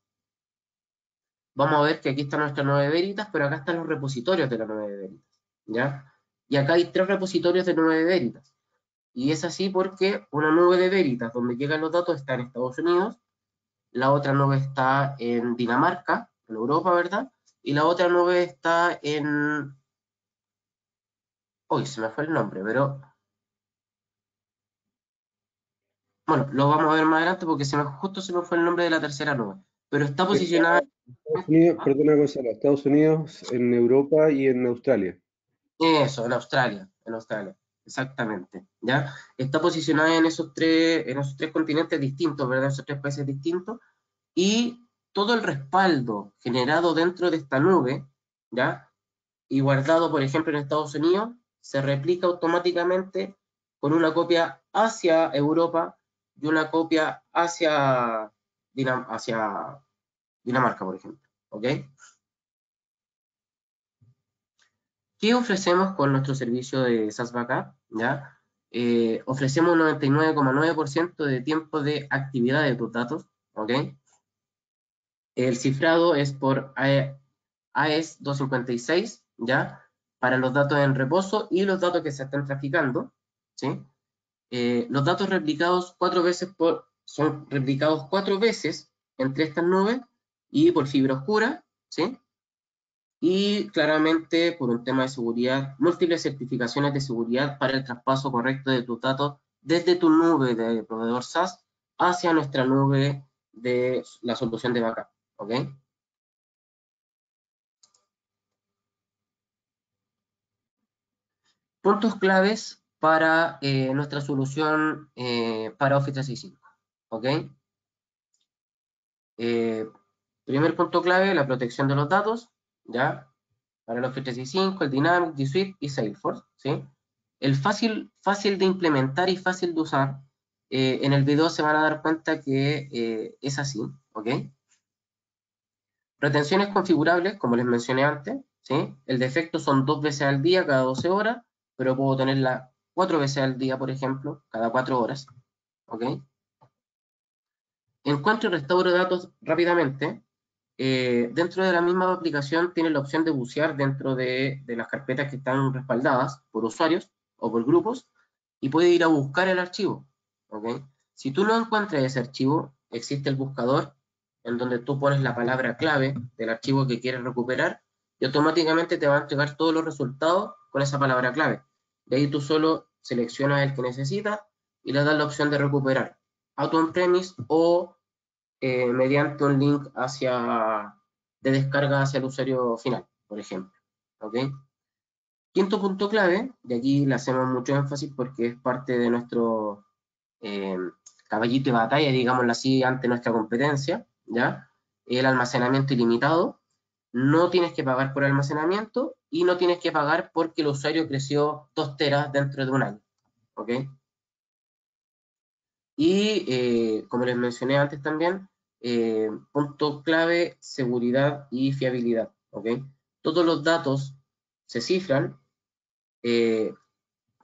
Speaker 1: vamos a ver que aquí está nuestra 9 Veritas, pero acá están los repositorios de la 9 Veritas, ¿ya? Y acá hay tres repositorios de 9 Veritas. Y es así porque una nube de Veritas donde llegan los datos está en Estados Unidos, la otra nube está en Dinamarca, en Europa, ¿verdad? Y la otra nube está en... Uy, se me fue el nombre, pero... Bueno, lo vamos a ver más adelante porque se me, justo se me fue el nombre de la tercera nube. Pero está posicionada...
Speaker 3: Estados Unidos, perdona Gonzalo, Estados Unidos, en Europa y en Australia.
Speaker 1: Eso, en Australia, en Australia. Exactamente, ¿ya? Está posicionada en esos tres, en esos tres continentes distintos, ¿verdad? En esos tres países distintos, y todo el respaldo generado dentro de esta nube, ¿ya? Y guardado, por ejemplo, en Estados Unidos, se replica automáticamente con una copia hacia Europa y una copia hacia, hacia Dinamarca, por ejemplo, ¿ok? ¿Qué ofrecemos con nuestro servicio de SaaS Backup? ¿Ya? Eh, ofrecemos un 99,9% de tiempo de actividad de tus datos, ¿ok? El cifrado es por AES 256, ¿ya? Para los datos en reposo y los datos que se están traficando, ¿sí? Eh, los datos replicados cuatro veces por, son replicados cuatro veces entre estas nubes y por fibra oscura, ¿sí? y claramente por un tema de seguridad, múltiples certificaciones de seguridad para el traspaso correcto de tus datos desde tu nube de proveedor SaaS hacia nuestra nube de la solución de backup. ¿Ok? Puntos claves para eh, nuestra solución eh, para Office 365. ¿Ok? Eh, primer punto clave, la protección de los datos. ¿ya? Para el Office 365, el Dynamics, G Suite y Salesforce, ¿sí? El fácil, fácil de implementar y fácil de usar, eh, en el video se van a dar cuenta que eh, es así, ¿ok? Retenciones configurables, como les mencioné antes, ¿sí? El defecto son dos veces al día, cada 12 horas, pero puedo tenerla cuatro veces al día, por ejemplo, cada cuatro horas, ¿ok? Encuentro y restauro datos rápidamente, eh, dentro de la misma aplicación tiene la opción de bucear dentro de, las carpetas que están respaldadas por usuarios o por grupos y puede ir a buscar el archivo, ¿ok? Si tú no encuentras ese archivo, existe el buscador en donde tú pones la palabra clave del archivo que quieres recuperar y automáticamente te va a entregar todos los resultados con esa palabra clave. De ahí tú solo seleccionas el que necesitas y le das la opción de recuperar auto on-premise o eh, mediante un link hacia, de descarga hacia el usuario final, por ejemplo. ¿ok? Quinto punto clave, y aquí le hacemos mucho énfasis porque es parte de nuestro eh, caballito de batalla, digámoslo así, ante nuestra competencia, ¿ya? El almacenamiento ilimitado. No tienes que pagar por almacenamiento y no tienes que pagar porque el usuario creció 2 teras dentro de un año, ¿ok? Y eh, como les mencioné antes también, eh, punto clave, seguridad y fiabilidad, ¿ok? Todos los datos se cifran eh,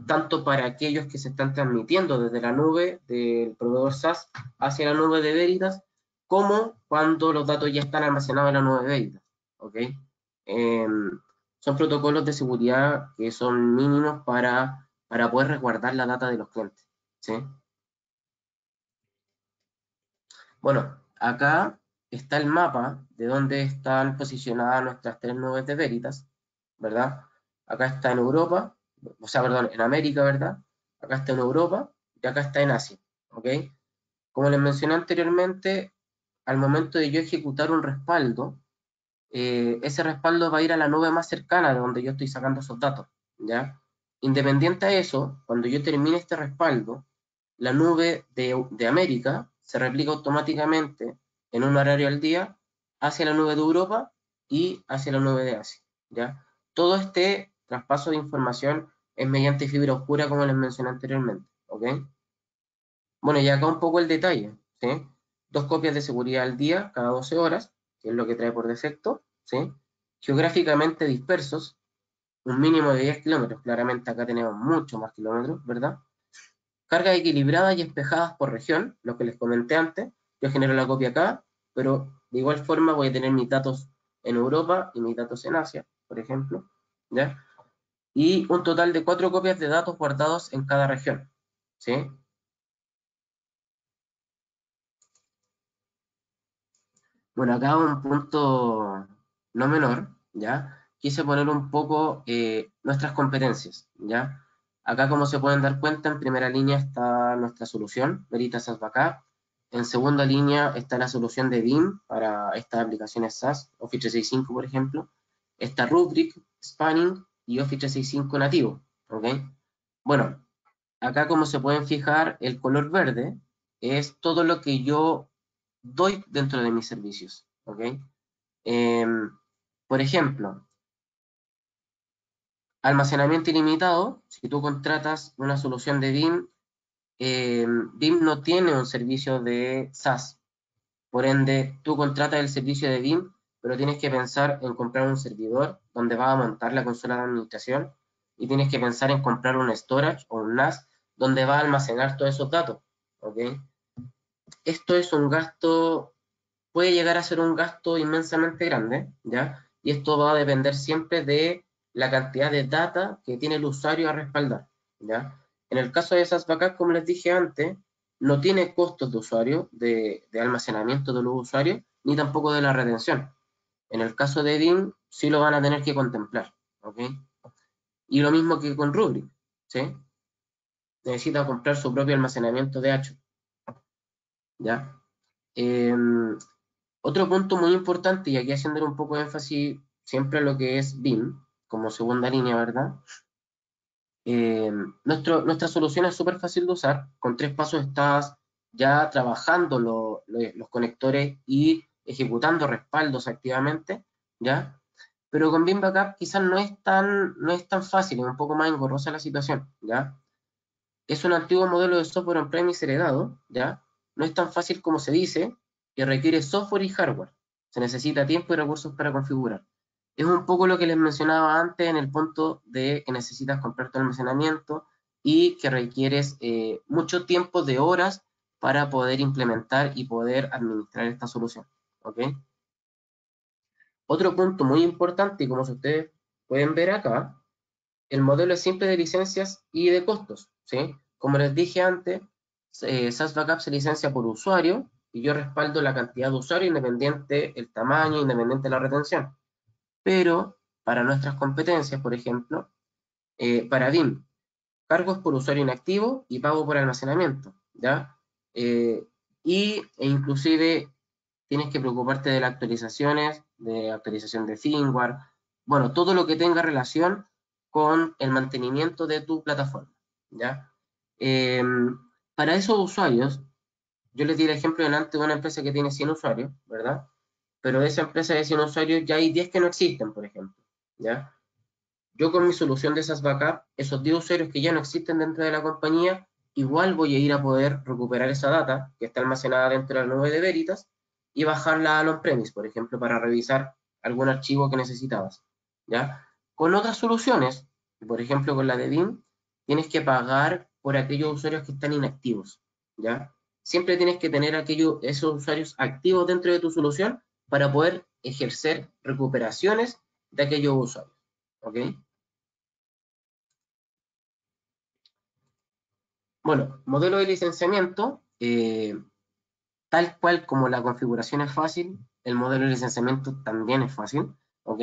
Speaker 1: tanto para aquellos que se están transmitiendo desde la nube del proveedor SaaS hacia la nube de Veritas, como cuando los datos ya están almacenados en la nube de Veritas. ¿Ok? Em, son protocolos de seguridad que son mínimos para, para poder resguardar la data de los clientes. ¿sí? Bueno, acá está el mapa de dónde están posicionadas nuestras tres nubes de Veritas, ¿verdad? Acá está en Europa, o sea, perdón, en América, ¿verdad? Acá está en Europa y acá está en Asia, ¿ok? Como les mencioné anteriormente, al momento de yo ejecutar un respaldo, eh, ese respaldo va a ir a la nube más cercana de donde yo estoy sacando esos datos, ¿ya? Independiente a eso, cuando yo termine este respaldo, la nube de, América se replica automáticamente en un horario al día hacia la nube de Europa y hacia la nube de Asia, ¿ya? Todo este traspaso de información es mediante fibra oscura, como les mencioné anteriormente, ¿ok? Bueno, y acá un poco el detalle. Dos copias de seguridad al día, cada 12 horas, que es lo que trae por defecto, ¿sí? Geográficamente dispersos, un mínimo de 10 kilómetros, claramente acá tenemos mucho más kilómetros, ¿verdad? Cargas equilibradas y espejadas por región, lo que les comenté antes, yo genero la copia acá, pero de igual forma voy a tener mis datos en Europa y mis datos en Asia, por ejemplo, ¿ya? Y un total de cuatro copias de datos guardados en cada región, ¿sí? Bueno, acá un punto no menor, ¿ya? Quise poner un poco eh, nuestras competencias, ¿ya? Acá, como se pueden dar cuenta, en primera línea está nuestra solución, Veritas SaaS Backup. En segunda línea está la solución de BIM para estas aplicaciones SaaS, Office 365, por ejemplo. Está Rubric, Spanning y Office 365 nativo, ¿ok? Bueno, acá como se pueden fijar, el color verde es todo lo que yo doy dentro de mis servicios, ¿ok? Em, por ejemplo, almacenamiento ilimitado, si tú contratas una solución de BIM, em, BIM no tiene un servicio de SaaS, por ende, tú contratas el servicio de BIM, pero tienes que pensar en comprar un servidor donde va a montar la consola de administración y tienes que pensar en comprar un storage o un NAS donde va a almacenar todos esos datos, ¿ok? Esto es un gasto, puede llegar a ser un gasto inmensamente grande, ¿ya? Y esto va a depender siempre de la cantidad de data que tiene el usuario a respaldar, ¿ya? En el caso de esas vacas, como les dije antes, no tiene costos de usuario, de, almacenamiento de los usuarios, ni tampoco de la retención. En el caso de BIM, sí lo van a tener que contemplar, ¿ok? Y lo mismo que con Rubrik, ¿sí? Necesita comprar su propio almacenamiento de H. ¿ya? Em, otro punto muy importante, y aquí haciendo un poco de énfasis siempre a lo que es BIM, como segunda línea, ¿verdad? Em, nuestra solución es súper fácil de usar, con tres pasos estás ya trabajando los conectores y ejecutando respaldos activamente, ¿ya? Pero con BIM Backup quizás no es tan, no es tan fácil, es un poco más engorrosa la situación, ¿ya? Es un antiguo modelo de software on-premise heredado, ¿ya? No es tan fácil como se dice y requiere software y hardware. Se necesita tiempo y recursos para configurar. Es un poco lo que les mencionaba antes en el punto de que necesitas comprar tu almacenamiento y que requieres eh, mucho tiempo de horas para poder implementar y poder administrar esta solución. ¿ok? Otro punto muy importante, y como ustedes pueden ver acá, el modelo es simple de licencias y de costos. ¿sí? Como les dije antes, eh, SAS Backup se licencia por usuario y yo respaldo la cantidad de usuarios independiente el tamaño, independiente la retención. Pero para nuestras competencias, por ejemplo, eh, para BIM, cargos por usuario inactivo y pago por almacenamiento, ¿ya? Eh, y, e inclusive tienes que preocuparte de las actualizaciones, de actualización de firmware, bueno, todo lo que tenga relación con el mantenimiento de tu plataforma, ¿ya? Para esos usuarios, yo les di el ejemplo delante de una empresa que tiene 100 usuarios, ¿verdad? Pero de esa empresa de 100 usuarios ya hay 10 que no existen, por ejemplo, ¿ya? Yo con mi solución de esas backup, esos 10 usuarios que ya no existen dentro de la compañía, igual voy a ir a poder recuperar esa data que está almacenada dentro de la nube de Veritas y bajarla a on-premise, por ejemplo, para revisar algún archivo que necesitabas, ¿ya? Con otras soluciones, por ejemplo con la de BIM, tienes que pagar por aquellos usuarios que están inactivos, ¿ya? Siempre tienes que tener aquellos, esos usuarios activos dentro de tu solución para poder ejercer recuperaciones de aquellos usuarios, ¿ok? Bueno, modelo de licenciamiento, eh, tal cual como la configuración es fácil, el modelo de licenciamiento también es fácil, ¿ok?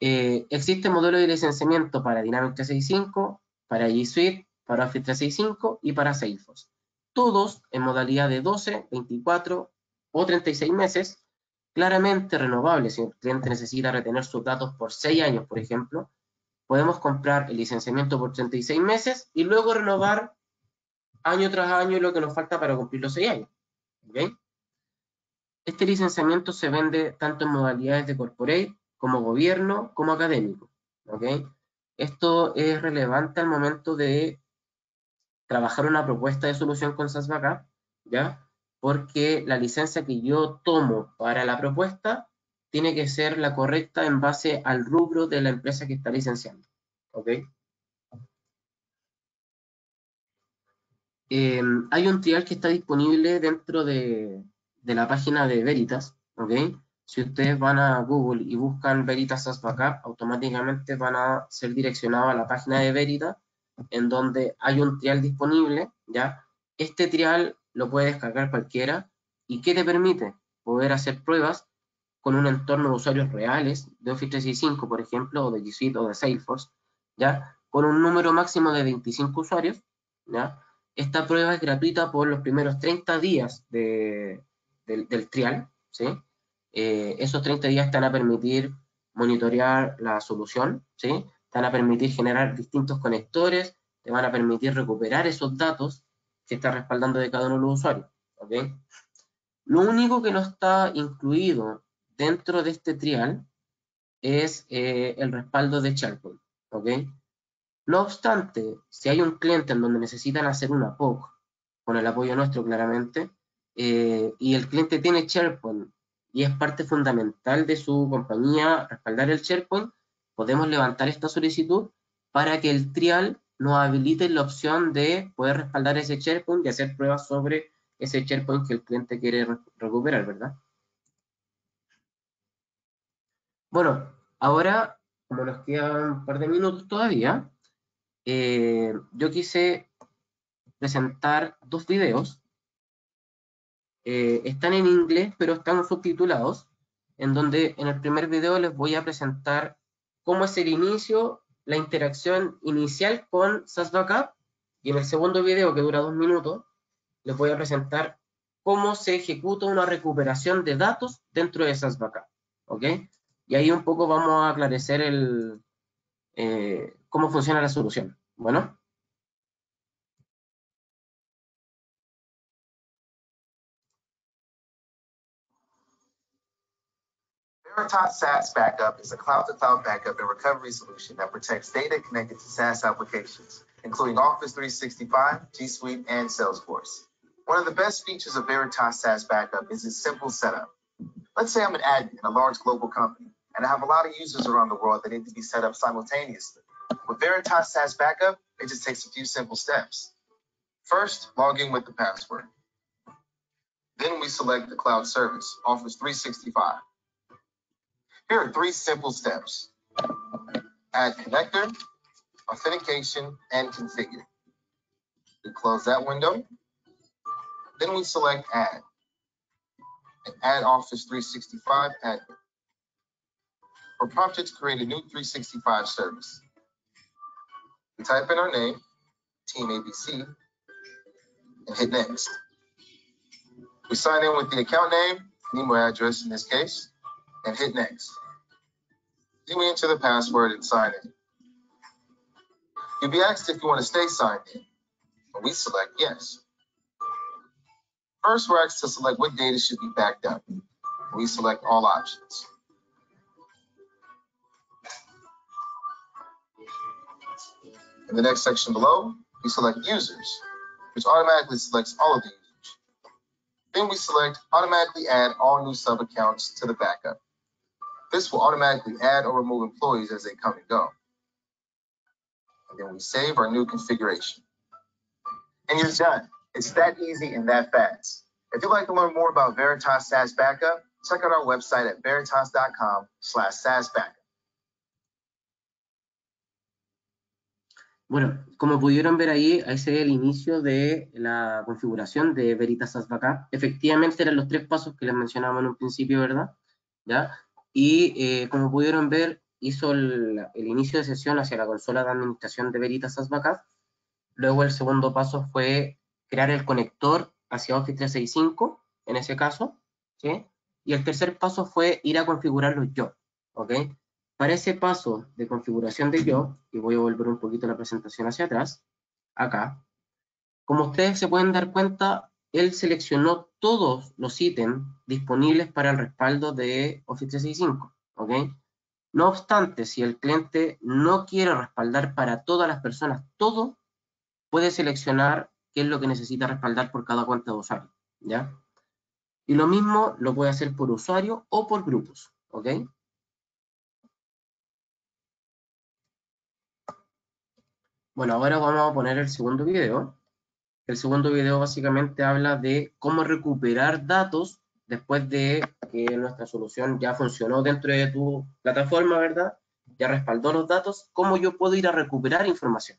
Speaker 1: Eh, existe modelo de licenciamiento para Dynamics 365, para G Suite, para Office 365 y para Salesforce. Todos en modalidad de 12, 24 o 36 meses, claramente renovables. Si el cliente necesita retener sus datos por 6 años, por ejemplo, podemos comprar el licenciamiento por 36 meses y luego renovar año tras año lo que nos falta para cumplir los 6 años. Este licenciamiento se vende tanto en modalidades de corporate, como gobierno, como académico. Esto es relevante al momento de trabajar una propuesta de solución con SAS Backup, ¿ya? Porque la licencia que yo tomo para la propuesta tiene que ser la correcta en base al rubro de la empresa que está licenciando, ¿ok? Em, hay un trial que está disponible dentro de, la página de Veritas, ¿ok? Si ustedes van a Google y buscan Veritas as Backup, automáticamente van a ser direccionados a la página de Veritas en donde hay un trial disponible, ¿ya? Este trial lo puede descargar cualquiera y ¿qué te permite? Poder hacer pruebas con un entorno de usuarios reales de Office 365, por ejemplo, o de G Suite o de Salesforce, ¿ya? Con un número máximo de 25 usuarios, ¿ya? Esta prueba es gratuita por los primeros 30 días del, trial, ¿sí? Eh, esos 30 días van a permitir monitorear la solución, ¿sí? Te van a permitir generar distintos conectores, te van a permitir recuperar esos datos que está respaldando de cada uno de los usuarios. Lo único que no está incluido dentro de este trial es eh, el respaldo de SharePoint. No obstante, si hay un cliente en donde necesitan hacer una POC, con el apoyo nuestro claramente, eh, y el cliente tiene SharePoint y es parte fundamental de su compañía respaldar el SharePoint, podemos levantar esta solicitud para que el trial nos habilite la opción de poder respaldar ese SharePoint y hacer pruebas sobre ese SharePoint que el cliente quiere recuperar, ¿verdad? Bueno, ahora, como nos quedan un par de minutos todavía, eh, yo quise presentar dos videos. Eh, están en inglés, pero están subtitulados, en donde en el primer video les voy a presentar cómo es el inicio, la interacción inicial con SAS Backup. Y en el segundo video, que dura dos minutos, les voy a presentar cómo se ejecuta una recuperación de datos dentro de SAS Backup. ¿Ok? Y ahí un poco vamos a aclarecer el, eh, cómo funciona la solución. Bueno.
Speaker 4: Veritas SaaS Backup is a cloud-to-cloud backup and recovery solution that protects data connected to SaaS applications, including Office 365, G Suite, and Salesforce. One of the best features of Veritas SaaS Backup is its simple setup. Let's say I'm an admin in a large global company, and I have a lot of users around the world that need to be set up simultaneously. With Veritas SaaS Backup, it just takes a few simple steps. First, log in with the password. Then we select the cloud service, Office 365. Here are three simple steps. Add connector, authentication, and configure. We close that window. Then we select add. And add Office 365 admin. We're prompted to create a new 365 service. We type in our name, Team ABC, and hit next. We sign in with the account name, email address in this case, and hit next. Then we enter the password and sign in. You'll be asked if you want to stay signed in, and we select yes. First, we're asked to select what data should be backed up. We select all options. In the next section below, we select users, which automatically selects all of the users. Then we select automatically add all new sub accounts to the backup. This will automatically add or remove employees as they come and go. And then we save our new configuration. And you're done. It's that easy and that fast. If you'd like to learn more about Veritas SaaS Backup, check out our website at veritas.com slash SaaS Backup.
Speaker 1: Bueno, como pudieron ver ahí, ahí se ve el inicio de la configuración de Veritas SaaS Backup. Efectivamente eran los tres pasos que les mencionaba en un principio, ¿verdad? ¿Ya? Y eh, como pudieron ver, hizo el, inicio de sesión hacia la consola de administración de Veritas Backup. Luego el segundo paso fue crear el conector hacia Office 365, en ese caso, ¿sí? Y el tercer paso fue ir a configurarlo yo, ¿ok? Para ese paso de configuración de yo, y voy a volver un poquito la presentación hacia atrás, acá, como ustedes se pueden dar cuenta, él seleccionó todos los ítems disponibles para el respaldo de Office 365, ¿ok? No obstante, si el cliente no quiere respaldar para todas las personas todo, puede seleccionar qué es lo que necesita respaldar por cada cuenta de usuario, ¿ya? Y lo mismo lo puede hacer por usuario o por grupos. Bueno, ahora vamos a poner el segundo video. El segundo video básicamente habla de cómo recuperar datos después de que nuestra solución ya funcionó dentro de tu plataforma, ¿verdad? Ya respaldó los datos, cómo yo puedo ir a recuperar información.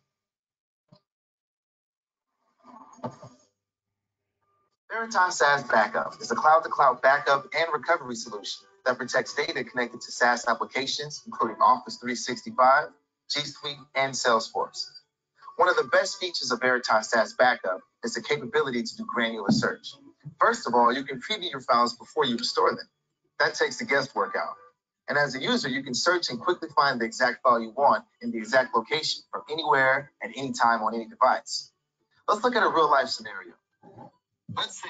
Speaker 4: Veritas SaaS Backup is a cloud-to-cloud backup and recovery solution that protects data connected to SaaS applications, including Office 365, G Suite, and Salesforce. One of the best features of Veritas SaaS Backup is the capability to do granular search. First of all, you can preview your files before you restore them. That takes the guesswork out. And as a user, you can search and quickly find the exact file you want in the exact location from anywhere at any time on any device. Let's look at a real life scenario. Let's say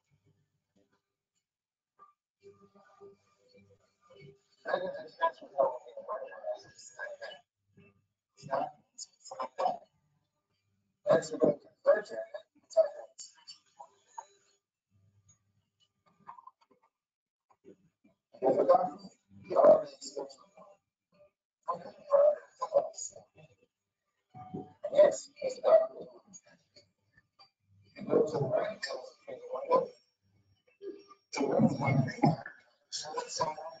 Speaker 4: Next, we're going to converge And for that, we are the Yes, it's that. And go to the right, to the window. To one, one, three. So that's someone.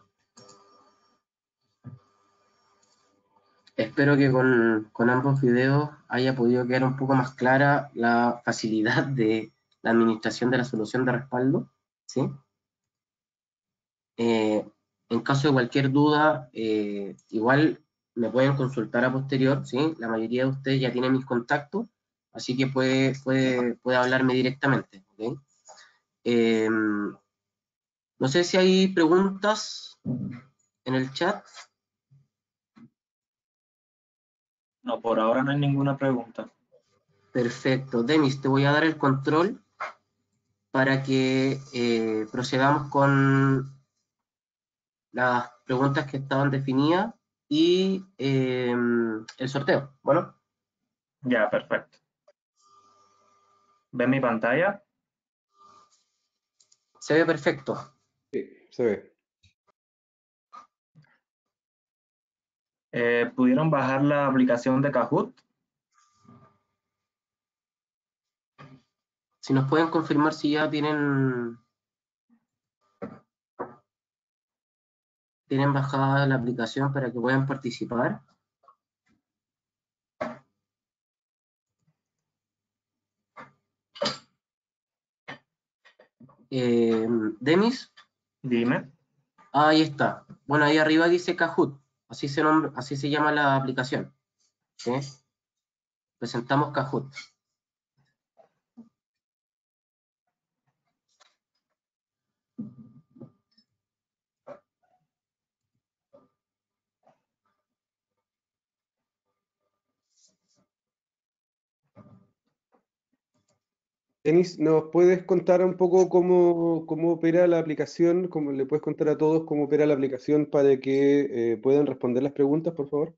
Speaker 1: Espero que con, ambos videos haya podido quedar un poco más clara la facilidad de la administración de la solución de respaldo. ¿sí? Eh, en caso de cualquier duda, eh, igual me pueden consultar a posterior, ¿sí? La mayoría de ustedes ya tienen mis contactos, así que puede, puede, puede hablarme directamente, ¿ok? Em, no sé si hay preguntas en el chat.
Speaker 5: No, por ahora no hay ninguna pregunta.
Speaker 1: Perfecto. Demis, te voy a dar el control para que eh, procedamos con las preguntas que estaban definidas y eh, el sorteo. Bueno.
Speaker 5: Ya, perfecto. ¿Ven mi pantalla?
Speaker 1: Se ve perfecto.
Speaker 3: Sí, se ve.
Speaker 5: Eh, ¿Pudieron bajar la aplicación de Kahoot?
Speaker 1: Si nos pueden confirmar si ya tienen tienen bajada la aplicación para que puedan participar. Eh, Demis.
Speaker 5: Dime.
Speaker 1: ahí está. Bueno, ahí arriba dice Kahoot. Así se, llama la aplicación. Presentamos Kahoot.
Speaker 3: Denis, ¿nos puedes contar un poco cómo, cómo opera la aplicación? ¿Cómo le puedes contar a todos cómo opera la aplicación para que eh, puedan responder las preguntas, por favor?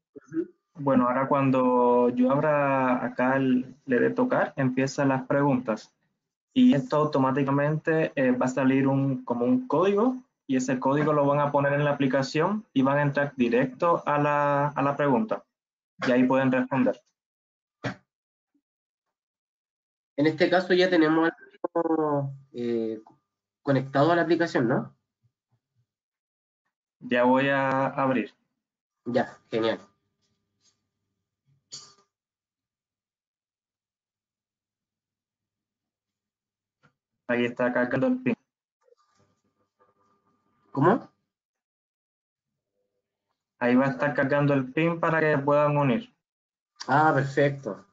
Speaker 5: Bueno, ahora cuando yo abra acá, el, le dé tocar, empiezan las preguntas. Y esto automáticamente eh, va a salir un, como un código y ese código lo van a poner en la aplicación y van a entrar directo a la, a la pregunta. Y ahí pueden responder.
Speaker 1: En este caso ya tenemos algo eh, conectado a la aplicación, ¿no?
Speaker 5: Ya voy a abrir.
Speaker 1: Ya, genial.
Speaker 5: Ahí está cargando el pin.
Speaker 1: ¿Cómo?
Speaker 5: Ahí va a estar cargando el pin para que puedan unir.
Speaker 1: Ah, perfecto.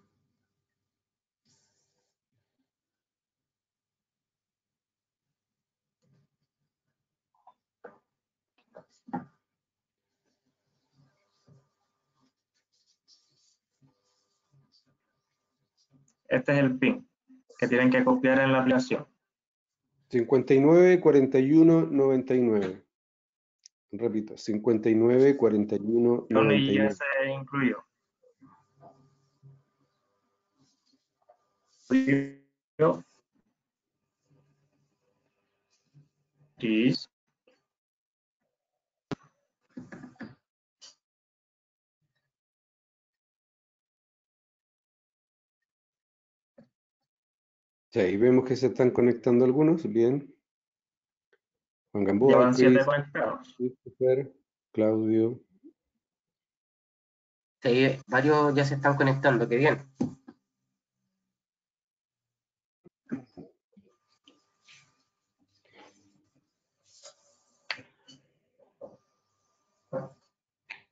Speaker 5: Este es el pin que tienen que copiar en la aplicación.
Speaker 3: 59 41 99. Repito, 59 41
Speaker 5: Y
Speaker 3: 99.
Speaker 5: ya se incluyó. Yo.
Speaker 3: Sí, ahí vemos que se están conectando algunos, bien. Juan Gamboa,
Speaker 5: Llevan siete
Speaker 3: Chris,
Speaker 5: conectados.
Speaker 3: Christopher, Claudio.
Speaker 1: Sí, varios ya se están conectando, qué bien.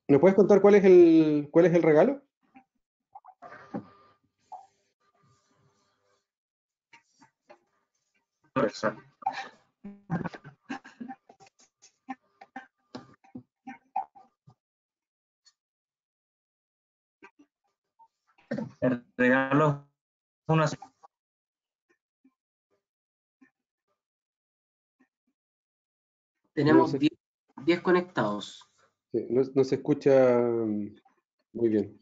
Speaker 3: ¿Nos puedes contar cuál es el, cuál es el regalo?
Speaker 5: El regalo es una
Speaker 1: Tenemos
Speaker 3: sé.
Speaker 1: 10 10 conectados.
Speaker 3: Sí, no, no se escucha mm, muy bien.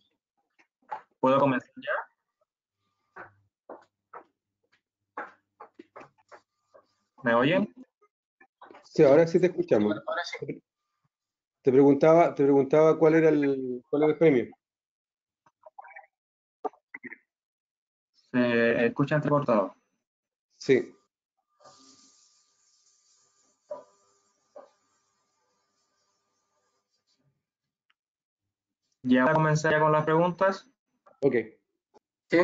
Speaker 5: ¿Puedo comenzar ya? ¿Me oyen?
Speaker 3: Sí, ahora sí te escuchamos.
Speaker 1: Ahora sí.
Speaker 3: Te preguntaba, te preguntaba cuál era el, cuál era el premio.
Speaker 5: Se escucha entrecortado.
Speaker 3: Sí.
Speaker 5: Ya voy a comenzar ya con las preguntas.
Speaker 3: Ok.
Speaker 1: ¿Sí?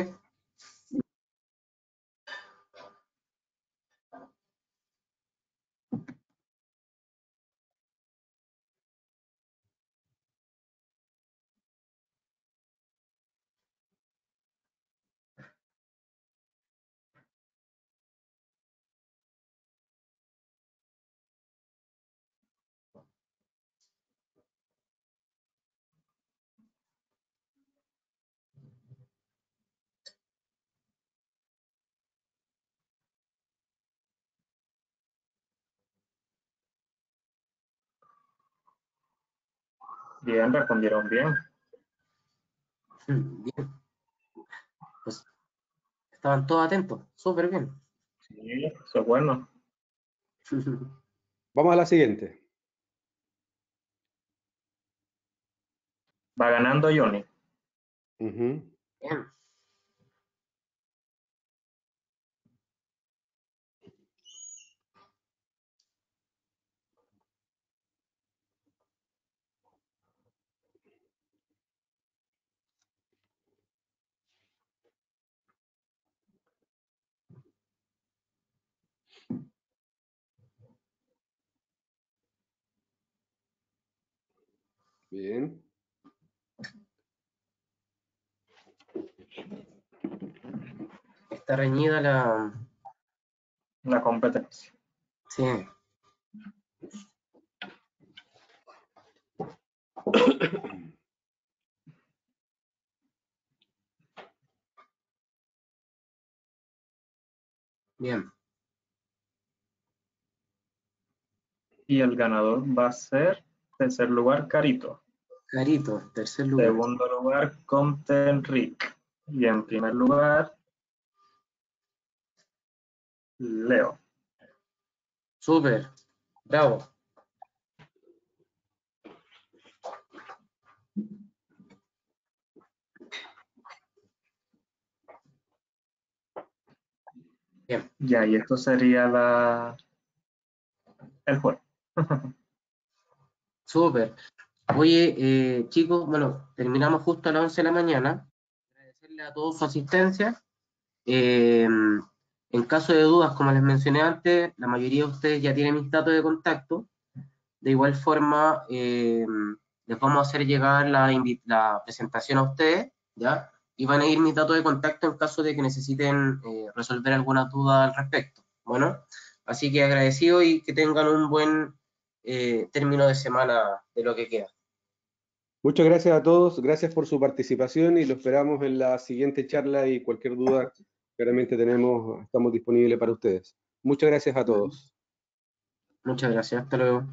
Speaker 5: Bien, respondieron bien.
Speaker 1: Bien. Pues estaban todos atentos, súper bien.
Speaker 5: Sí, eso es bueno.
Speaker 3: Vamos a la siguiente.
Speaker 5: Va ganando Johnny.
Speaker 1: Bien.
Speaker 3: Bien.
Speaker 1: Está reñida la.
Speaker 5: La competencia.
Speaker 1: Sí. Bien.
Speaker 5: Y el ganador va a ser, tercer lugar, Carito.
Speaker 1: Carito, tercer lugar.
Speaker 5: Segundo lugar, Comte Enrique. Y en primer lugar, Leo.
Speaker 1: Súper. Bravo. Bien.
Speaker 5: Ya, y esto sería la el juego.
Speaker 1: Súper. Oye, eh, chicos, bueno, terminamos justo a las 11 de la mañana. Agradecerle a todos su asistencia. Eh, en caso de dudas, como les mencioné antes, la mayoría de ustedes ya tienen mis datos de contacto. De igual forma, eh, les vamos a hacer llegar la, la presentación a ustedes, ¿ya? Y van a ir mis datos de contacto en caso de que necesiten eh, resolver alguna duda al respecto. Bueno, así que agradecido y que tengan un buen eh, término de semana de lo que queda.
Speaker 3: Muchas gracias a todos, gracias por su participación y lo esperamos en la siguiente charla y cualquier duda, claramente tenemos, estamos disponibles para ustedes. Muchas gracias a todos.
Speaker 1: Muchas gracias, hasta luego.